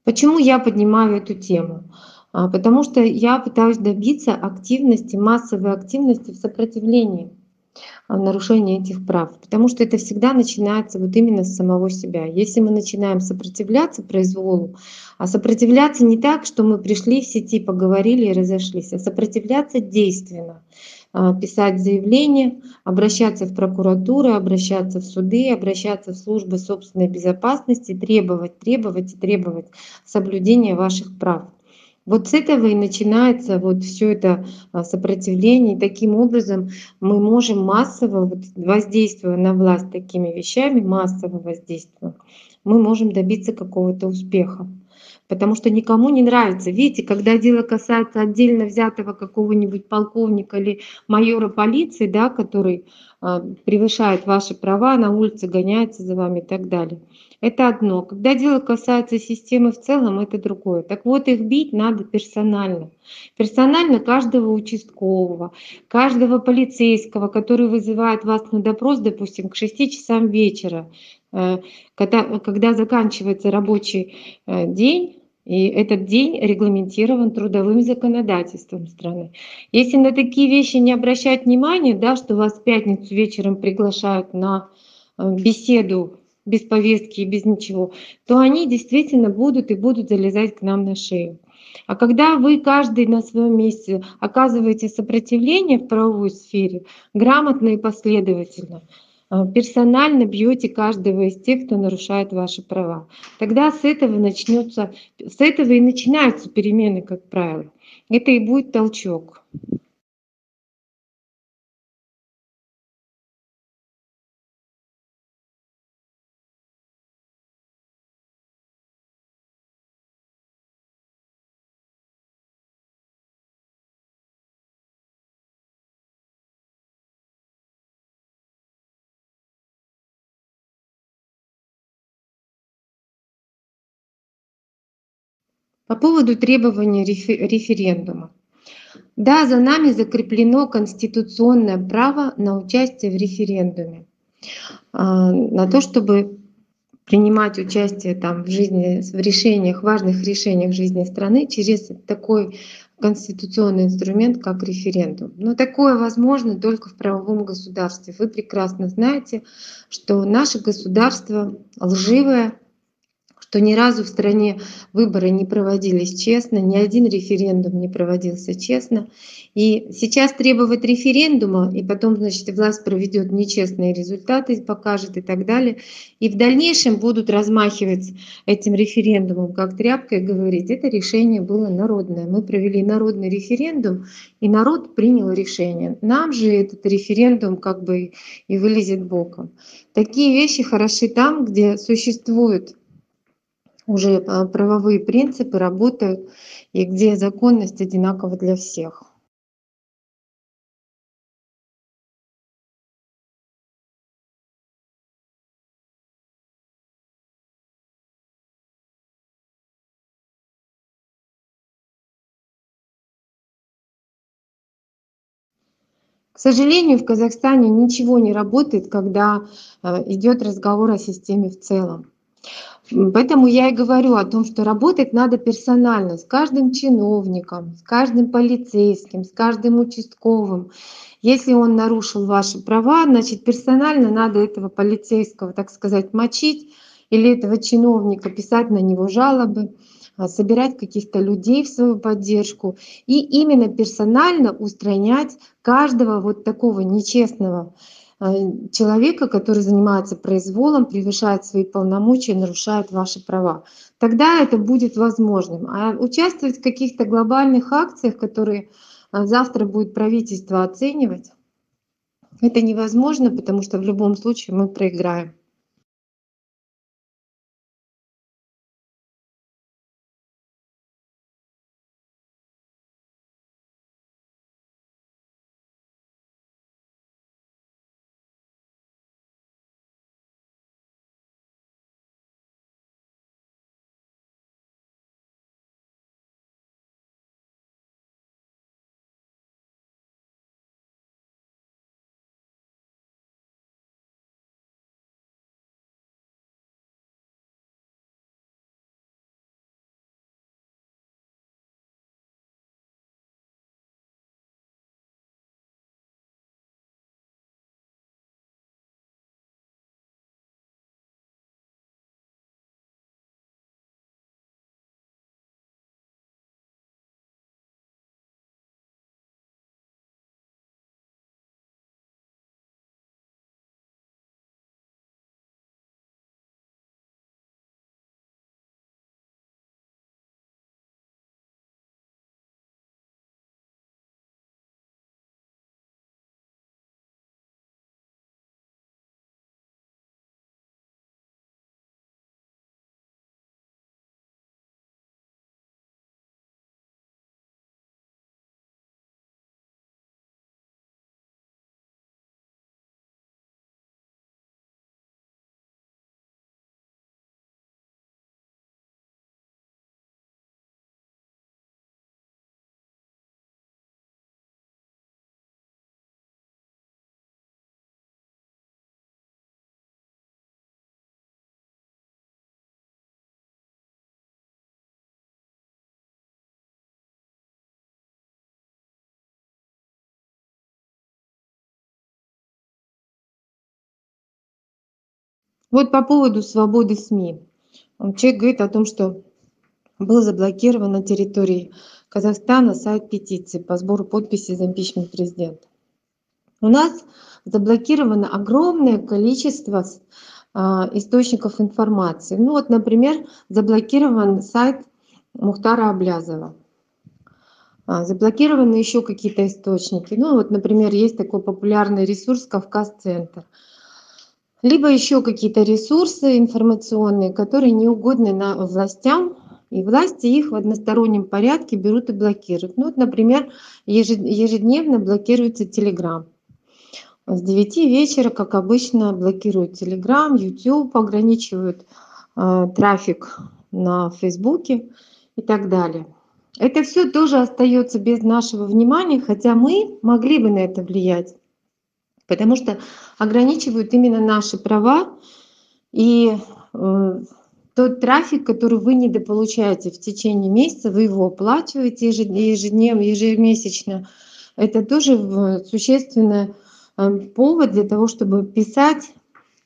Почему я поднимаю эту тему? А, потому что я пытаюсь добиться активности, массовой активности в сопротивлении а, нарушения этих прав. Потому что это всегда начинается вот именно с самого себя. Если мы начинаем сопротивляться произволу, а сопротивляться не так, что мы пришли в сети, поговорили и разошлись, а сопротивляться действенно. А, писать заявление, обращаться в прокуратуру, обращаться в суды, обращаться в службы собственной безопасности, требовать, требовать и требовать соблюдения ваших прав. Вот с этого и начинается вот все это а, сопротивление. И таким образом мы можем массово, вот воздействуя на власть такими вещами, массово воздействуя, мы можем добиться какого-то успеха. Потому что никому не нравится. Видите, когда дело касается отдельно взятого какого-нибудь полковника или майора полиции, да, который э, превышает ваши права, на улице гоняется за вами и так далее. Это одно. Когда дело касается системы в целом, это другое. Так вот, их бить надо персонально. Персонально каждого участкового, каждого полицейского, который вызывает вас на допрос, допустим, к 6 часам вечера, э, когда, когда заканчивается рабочий э, день, и этот день регламентирован трудовым законодательством страны. Если на такие вещи не обращать внимания, да, что вас в пятницу вечером приглашают на э, беседу без повестки и без ничего, то они действительно будут и будут залезать к нам на шею. А когда вы каждый на своем месте оказываете сопротивление в правовой сфере, грамотно и последовательно, персонально бьете каждого из тех, кто нарушает ваши права. Тогда с этого начнется, с этого и начинаются перемены, как правило. Это и будет толчок. По поводу требования референдума. Да, за нами закреплено конституционное право на участие в референдуме, а, на то, чтобы принимать участие там, в жизни, в решениях, важных решениях жизни страны через такой конституционный инструмент, как референдум. Но такое возможно только в правовом государстве. Вы прекрасно знаете, что наше государство лживое, что ни разу в стране выборы не проводились честно, ни один референдум не проводился честно. И сейчас требовать референдума, и потом, значит, власть проведет нечестные результаты, покажет и так далее. И в дальнейшем будут размахивать этим референдумом как тряпкой, говорить, это решение было народное. Мы провели народный референдум, и народ принял решение. Нам же этот референдум как бы и вылезет боком. Такие вещи хороши там, где существует уже а, правовые принципы работают и где законность одинакова для всех. К сожалению, в Казахстане ничего не работает, когда а, идет разговор о системе в целом. Поэтому я и говорю о том, что работать надо персонально с каждым чиновником, с каждым полицейским, с каждым участковым. Если он нарушил ваши права, значит персонально надо этого полицейского, так сказать, мочить или этого чиновника, писать на него жалобы, а, собирать каких-то людей в свою поддержку и именно персонально устранять каждого вот такого нечестного человека, который занимается произволом, превышает свои полномочия, нарушает ваши права. Тогда это будет возможным. А участвовать в каких-то глобальных акциях, которые завтра будет правительство оценивать, это невозможно, потому что в любом случае мы проиграем. Вот по поводу свободы СМИ. Человек говорит о том, что был заблокирован на территории Казахстана сайт петиции по сбору подписей за импичмент президента. У нас заблокировано огромное количество а, источников информации. Ну вот, например, заблокирован сайт Мухтара Аблязова. А, заблокированы еще какие-то источники. Ну вот, например, есть такой популярный ресурс «Кавказ-центр» либо еще какие-то ресурсы информационные, которые не угодны на властям, и власти их в одностороннем порядке берут и блокируют. Ну, вот, например, ежедневно блокируется Telegram. С 9 вечера, как обычно, блокируют Telegram, YouTube, ограничивают э, трафик на Фейсбуке и так далее. Это все тоже остается без нашего внимания, хотя мы могли бы на это влиять потому что ограничивают именно наши права и э, тот трафик, который вы недополучаете в течение месяца, вы его оплачиваете ежедневно, ежемесячно. Это тоже существенный э, повод для того, чтобы писать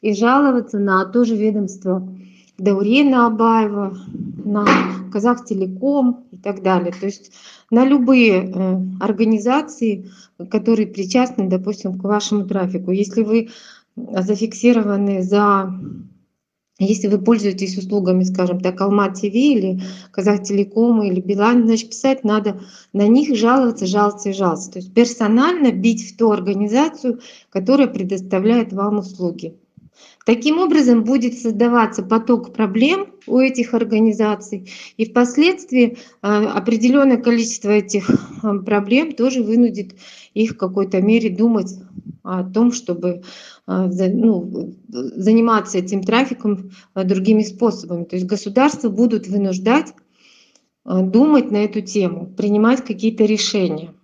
и жаловаться на то же ведомство Даурена Абаева, на Казахтелеком и так далее. То есть на любые э, организации, которые причастны, допустим, к вашему трафику. Если вы зафиксированы за если вы пользуетесь услугами, скажем так, Алма ТВ или Казахтелеком или Билайн, значит, писать надо на них жаловаться, жаловаться и жаловаться. То есть персонально бить в ту организацию, которая предоставляет вам услуги. Таким образом будет создаваться поток проблем у этих организаций, и впоследствии а, определенное количество этих а, проблем тоже вынудит их в какой-то мере думать о том, чтобы а, ну, заниматься этим трафиком другими способами. То есть государства будут вынуждать думать на эту тему, принимать какие-то решения.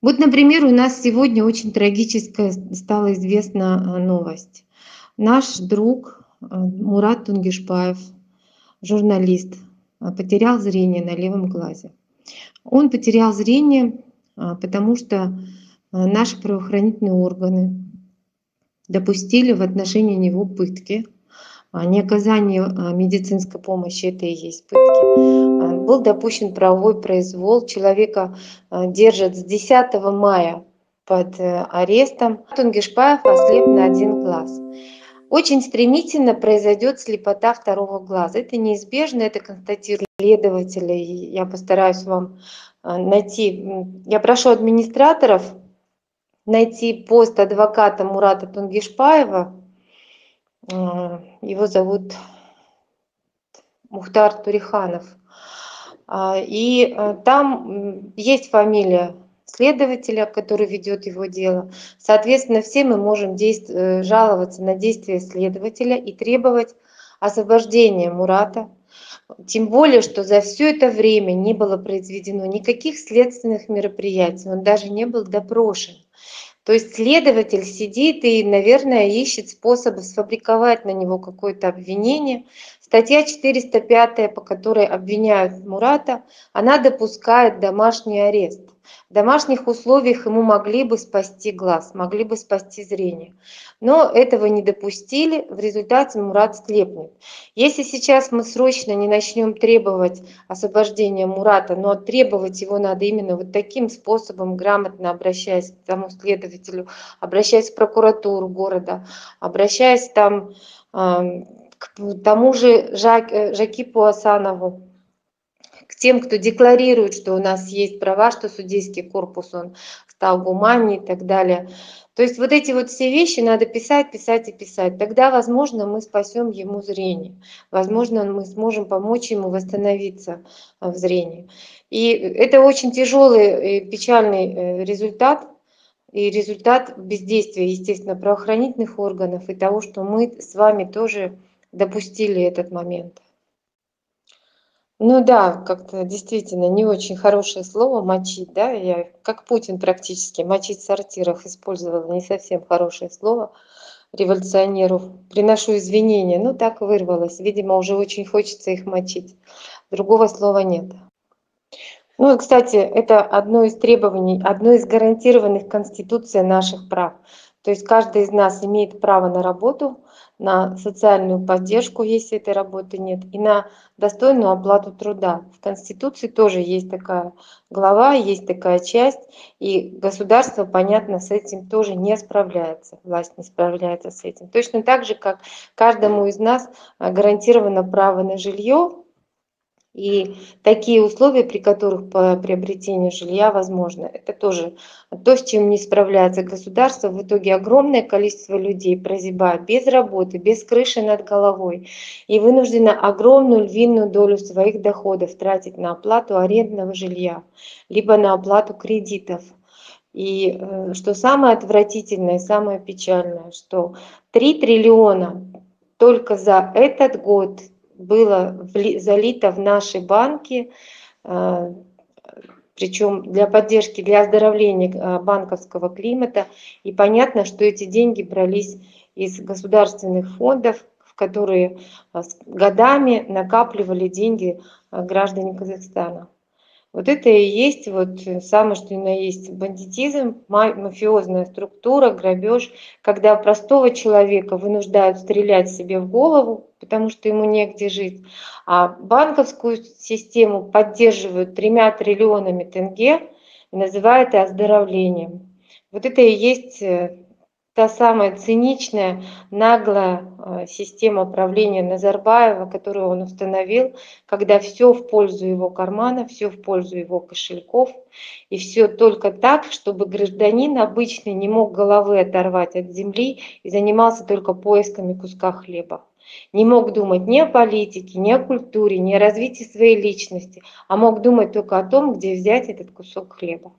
Вот, например, у нас сегодня очень трагическая стала известна а, новость. Наш друг а, Мурат Тунгишпаев, журналист, а, потерял зрение на левом глазе. Он потерял зрение, потому что наши правоохранительные органы допустили в отношении него пытки. Не оказание медицинской помощи – это и есть пытки был допущен правовой произвол. Человека держат с 10 мая под э, арестом. Тунгишпаев ослеп на один глаз. Очень стремительно произойдет слепота второго глаза. Это неизбежно, это констатируют следователи. Я постараюсь вам найти. Я прошу администраторов найти пост адвоката Мурата Тунгишпаева. Его зовут Мухтар Туриханов. А, и э, там есть фамилия следователя, который ведет его дело. Соответственно, все мы можем э, жаловаться на действия следователя и требовать освобождения Мурата. Тем более, что за все это время не было произведено никаких следственных мероприятий, он даже не был допрошен. То есть следователь сидит и, наверное, ищет способы сфабриковать на него какое-то обвинение, Статья 405, по которой обвиняют Мурата, она допускает домашний арест. В домашних условиях ему могли бы спасти глаз, могли бы спасти зрение. Но этого не допустили, в результате Мурат слепнет. Если сейчас мы срочно не начнем требовать освобождения Мурата, но требовать его надо именно вот таким способом, грамотно обращаясь к тому следователю, обращаясь в прокуратуру города, обращаясь там к тому же Жак, э, Жакипу Асанову, к тем, кто декларирует, что у нас есть права, что судейский корпус, он стал гуманнее и так далее. То есть вот эти вот все вещи надо писать, писать и писать. Тогда, возможно, мы спасем ему зрение. Возможно, мы сможем помочь ему восстановиться в зрении. И это очень тяжелый и печальный э, результат, и результат бездействия, естественно, правоохранительных органов и того, что мы с вами тоже допустили этот момент. Ну да, как-то действительно не очень хорошее слово мочить, да, я как Путин практически, мочить в сортирах использовала не совсем хорошее слово революционеру. Приношу извинения, ну так вырвалось, видимо, уже очень хочется их мочить. Другого слова нет. Ну и, кстати, это одно из требований, одно из гарантированных Конституцией наших прав. То есть каждый из нас имеет право на работу, на социальную поддержку, если этой работы нет, и на достойную оплату труда. В Конституции тоже есть такая глава, есть такая часть, и государство, понятно, с этим тоже не справляется, власть не справляется с этим. Точно так же, как каждому из нас гарантировано право на жилье, и такие условия, при которых по приобретению жилья возможно, это тоже то, с чем не справляется государство. В итоге огромное количество людей прозябает без работы, без крыши над головой и вынуждено огромную львиную долю своих доходов тратить на оплату арендного жилья, либо на оплату кредитов. И э, что самое отвратительное, самое печальное, что 3 триллиона только за этот год было залито в наши банки, э, причем для поддержки, для оздоровления э, банковского климата. И понятно, что эти деньги брались из государственных фондов, в которые э, годами накапливали деньги граждане Казахстана. Вот это и есть вот самое, что и на есть бандитизм, мафиозная структура, грабеж, когда простого человека вынуждают стрелять себе в голову, потому что ему негде жить, а банковскую систему поддерживают тремя триллионами тенге и называют это оздоровлением. Вот это и есть э, та самая циничная, наглая э, система правления Назарбаева, которую он установил, когда все в пользу его кармана, все в пользу его кошельков, и все только так, чтобы гражданин обычный не мог головы оторвать от земли и занимался только поисками куска хлеба. Не мог думать ни о политике, ни о культуре, ни о развитии своей личности, а мог думать только о том, где взять этот кусок хлеба.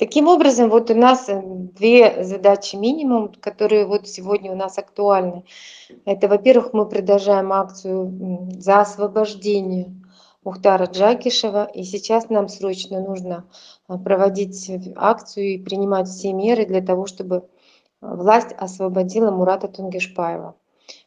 Таким образом, вот у нас э, две задачи минимум, которые вот сегодня у нас актуальны. Это, во-первых, мы продолжаем акцию за освобождение Мухтара Джакишева, и сейчас нам срочно нужно а, проводить акцию и принимать все меры для того, чтобы власть освободила Мурата Тунгишпаева.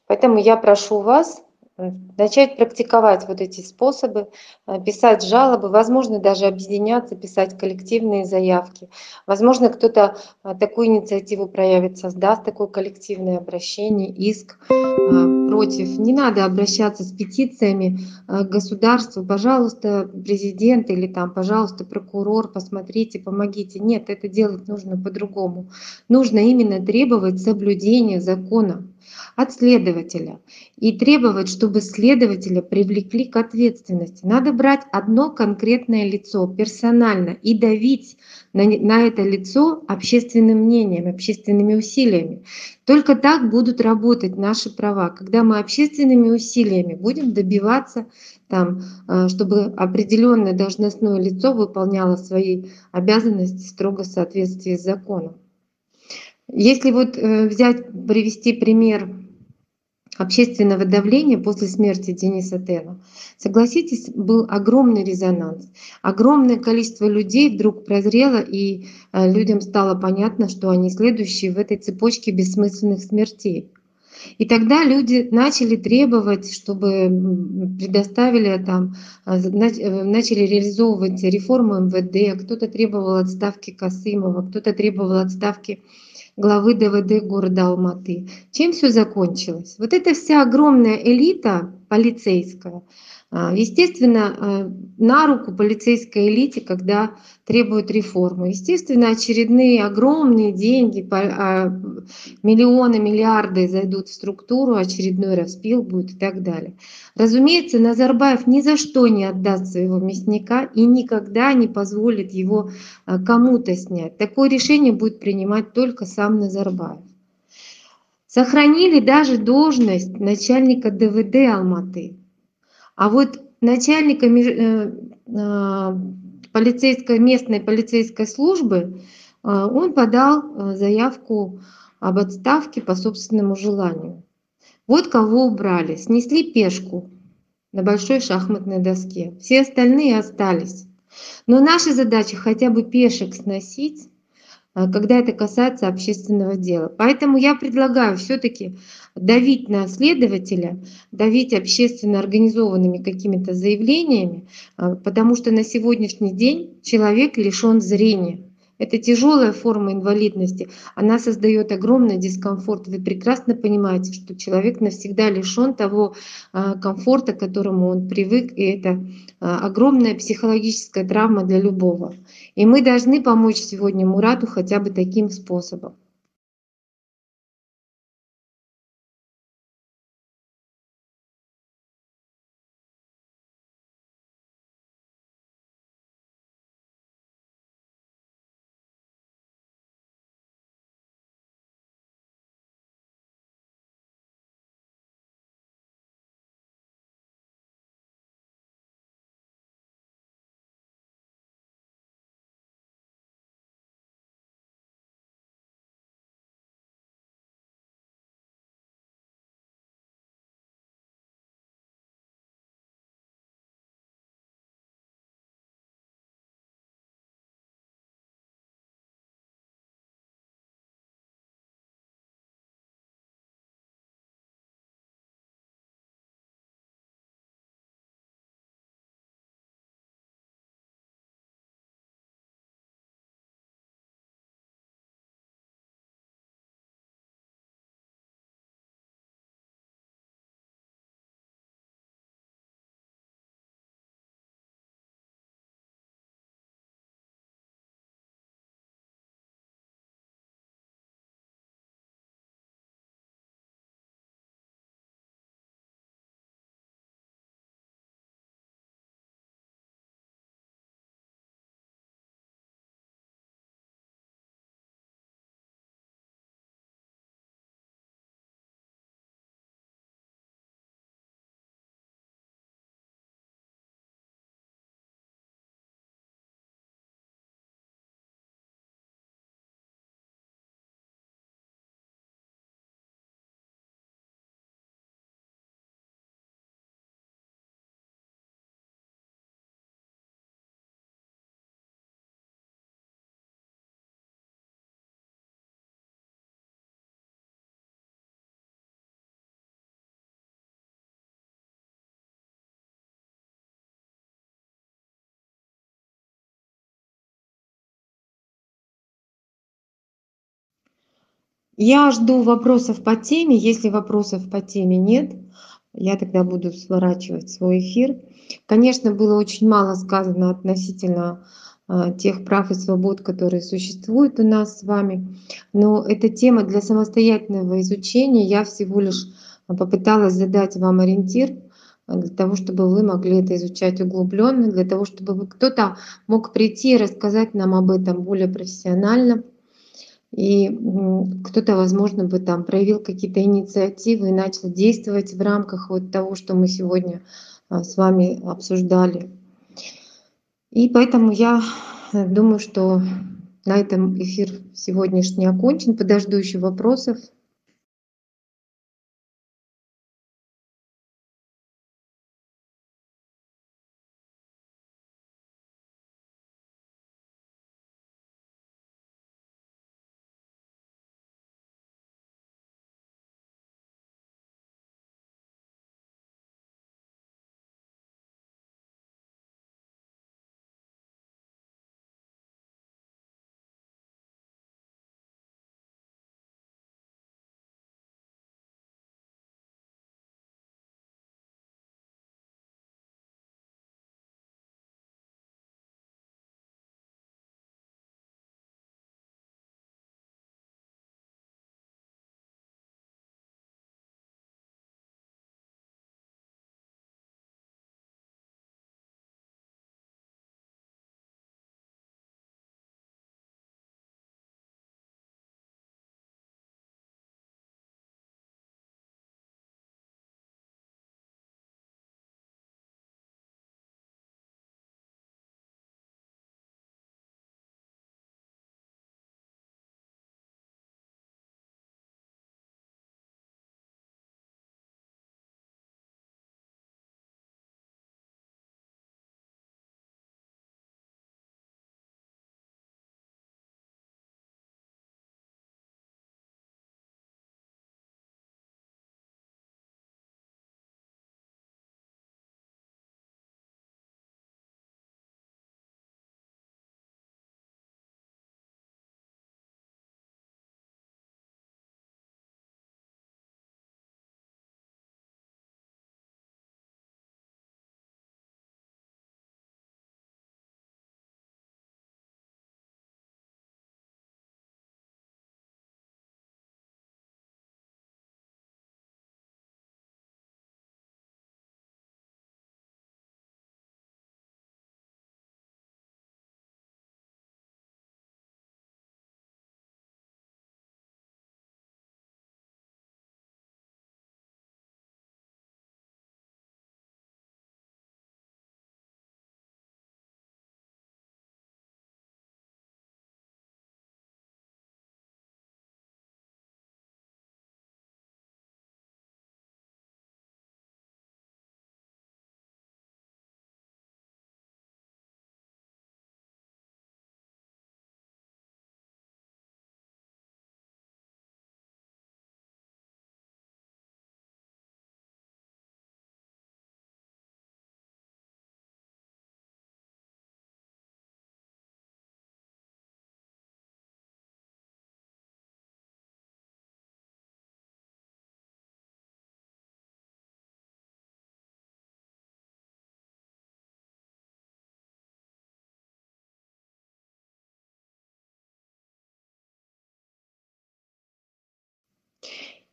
Поэтому я прошу вас начать практиковать вот эти способы, э, писать жалобы, возможно, даже объединяться, писать коллективные заявки. Возможно, кто-то э, такую инициативу проявит, создаст такое коллективное обращение, иск э, против. Не надо обращаться с петициями к государству, пожалуйста, президент или там, пожалуйста, прокурор, посмотрите, помогите. Нет, это делать нужно по-другому. Нужно именно требовать соблюдения закона от следователя и требовать, чтобы следователя привлекли к ответственности. Надо брать одно конкретное лицо персонально и давить на, на это лицо общественным мнением, общественными усилиями. Только так будут работать наши права, когда мы общественными усилиями будем добиваться, там, э, чтобы определенное должностное лицо выполняло свои обязанности строго в соответствии с законом. Если вот э, взять, привести пример общественного давления после смерти Дениса Тена, согласитесь, был огромный резонанс. Огромное количество людей вдруг прозрело, и э, людям стало понятно, что они следующие в этой цепочке бессмысленных смертей. И тогда люди начали требовать, чтобы предоставили там, э, э, начали реализовывать реформу МВД, кто-то требовал отставки Касымова, кто-то требовал отставки главы ДВД города Алматы. Чем все закончилось? Вот эта вся огромная элита полицейская, а, естественно, а, на руку полицейской элите, когда требуют реформы. Естественно, очередные огромные деньги, а, миллионы, миллиарды зайдут в структуру, очередной распил будет и так далее. Разумеется, Назарбаев ни за что не отдаст своего мясника и никогда не позволит его кому-то снять. Такое решение будет принимать только сам Назарбаев. Сохранили даже должность начальника ДВД Алматы. А вот начальника э, а, полицейской, местной полицейской службы, а, он подал э, заявку об отставке по собственному желанию. Вот кого убрали. Снесли пешку на большой шахматной доске. Все остальные остались. Но наша задача хотя бы пешек сносить, когда это касается общественного дела. Поэтому я предлагаю все-таки давить на следователя, давить общественно организованными какими-то заявлениями, а, потому что на сегодняшний день человек лишен зрения. Это тяжелая форма инвалидности, она создает огромный дискомфорт. Вы прекрасно понимаете, что человек навсегда лишен того а, комфорта, к которому он привык, и это а, огромная психологическая травма для любого. И мы должны помочь сегодня Мурату хотя бы таким способом. Я жду вопросов по теме. Если вопросов по теме нет, я тогда буду сворачивать свой эфир. Конечно, было очень мало сказано относительно а, тех прав и свобод, которые существуют у нас с вами. Но эта тема для самостоятельного изучения. Я всего лишь попыталась задать вам ориентир а, для того, чтобы вы могли это изучать углубленно, для того, чтобы кто-то мог прийти и рассказать нам об этом более профессионально. И кто-то, возможно, бы там проявил какие-то инициативы и начал действовать в рамках вот того, что мы сегодня а, с вами обсуждали. И поэтому я э, думаю, что на этом эфир сегодняшний окончен. Подожду еще вопросов.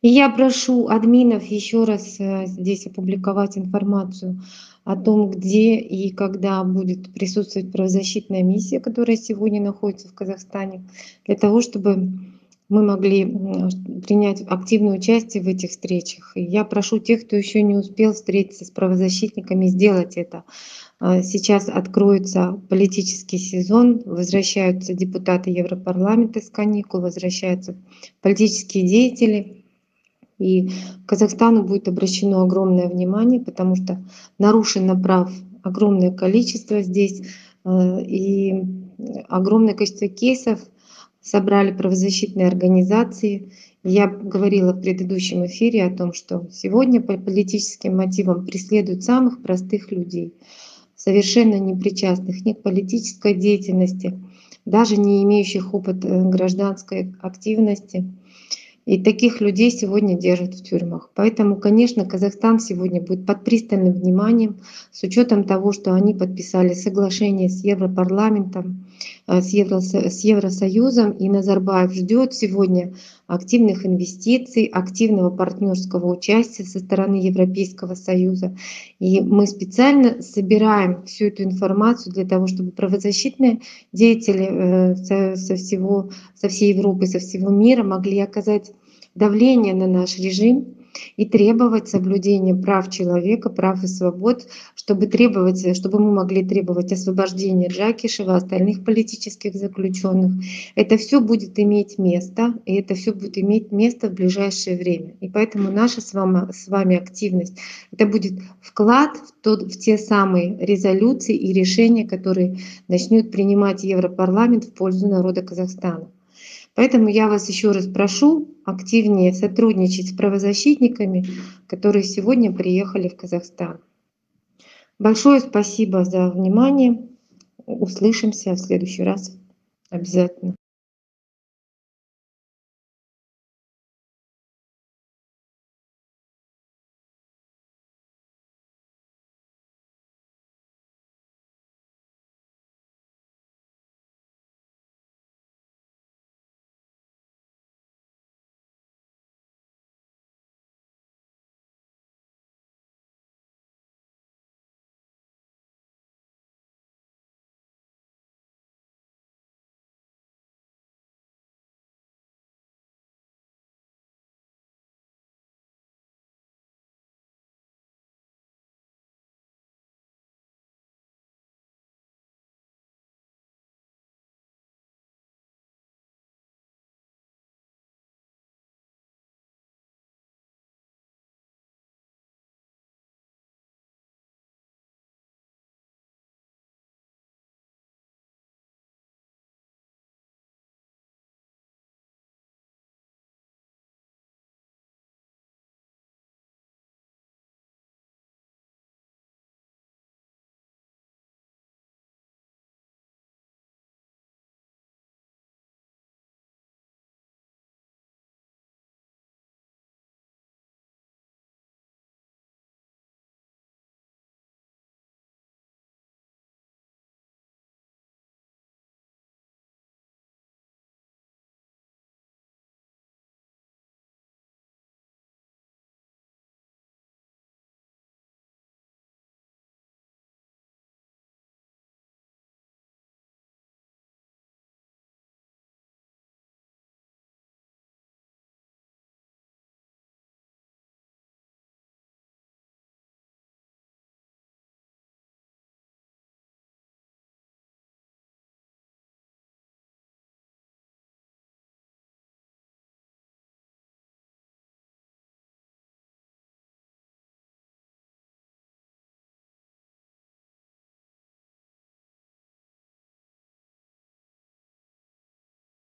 Я прошу админов еще раз э, здесь опубликовать информацию о том, где и когда будет присутствовать правозащитная миссия, которая сегодня находится в Казахстане, для того, чтобы мы могли принять активное участие в этих встречах. И я прошу тех, кто еще не успел встретиться с правозащитниками, сделать это. А, сейчас откроется политический сезон, возвращаются депутаты Европарламента с каникул, возвращаются политические деятели. И Казахстану будет обращено огромное внимание, потому что нарушено прав огромное количество здесь, э, и огромное количество кейсов собрали правозащитные организации. Я говорила в предыдущем эфире о том, что сегодня по политическим мотивам преследуют самых простых людей, совершенно не причастных ни к политической деятельности, даже не имеющих опыт э, гражданской активности. И таких людей сегодня держат в тюрьмах. Поэтому, конечно, Казахстан сегодня будет под пристальным вниманием с учетом того, что они подписали соглашение с Европарламентом, э, с, Евро, с Евросоюзом, и Назарбаев ждет сегодня активных инвестиций, активного партнерского участия со стороны Европейского Союза. И мы специально собираем всю эту информацию для того, чтобы правозащитные деятели э, со, со, всего, со всей Европы, со всего мира могли оказать давление на наш режим, и требовать соблюдения прав человека, прав и свобод, чтобы, требовать, чтобы мы могли требовать освобождения Джакишева, остальных политических заключенных. Это все будет иметь место, и это все будет иметь место в ближайшее время. И поэтому наша с вами, с вами активность, это будет вклад в, тот, в те самые резолюции и решения, которые начнет принимать Европарламент в пользу народа Казахстана. Поэтому я вас еще раз прошу активнее сотрудничать с правозащитниками, которые сегодня приехали в Казахстан. Большое спасибо за внимание. Услышимся в следующий раз обязательно.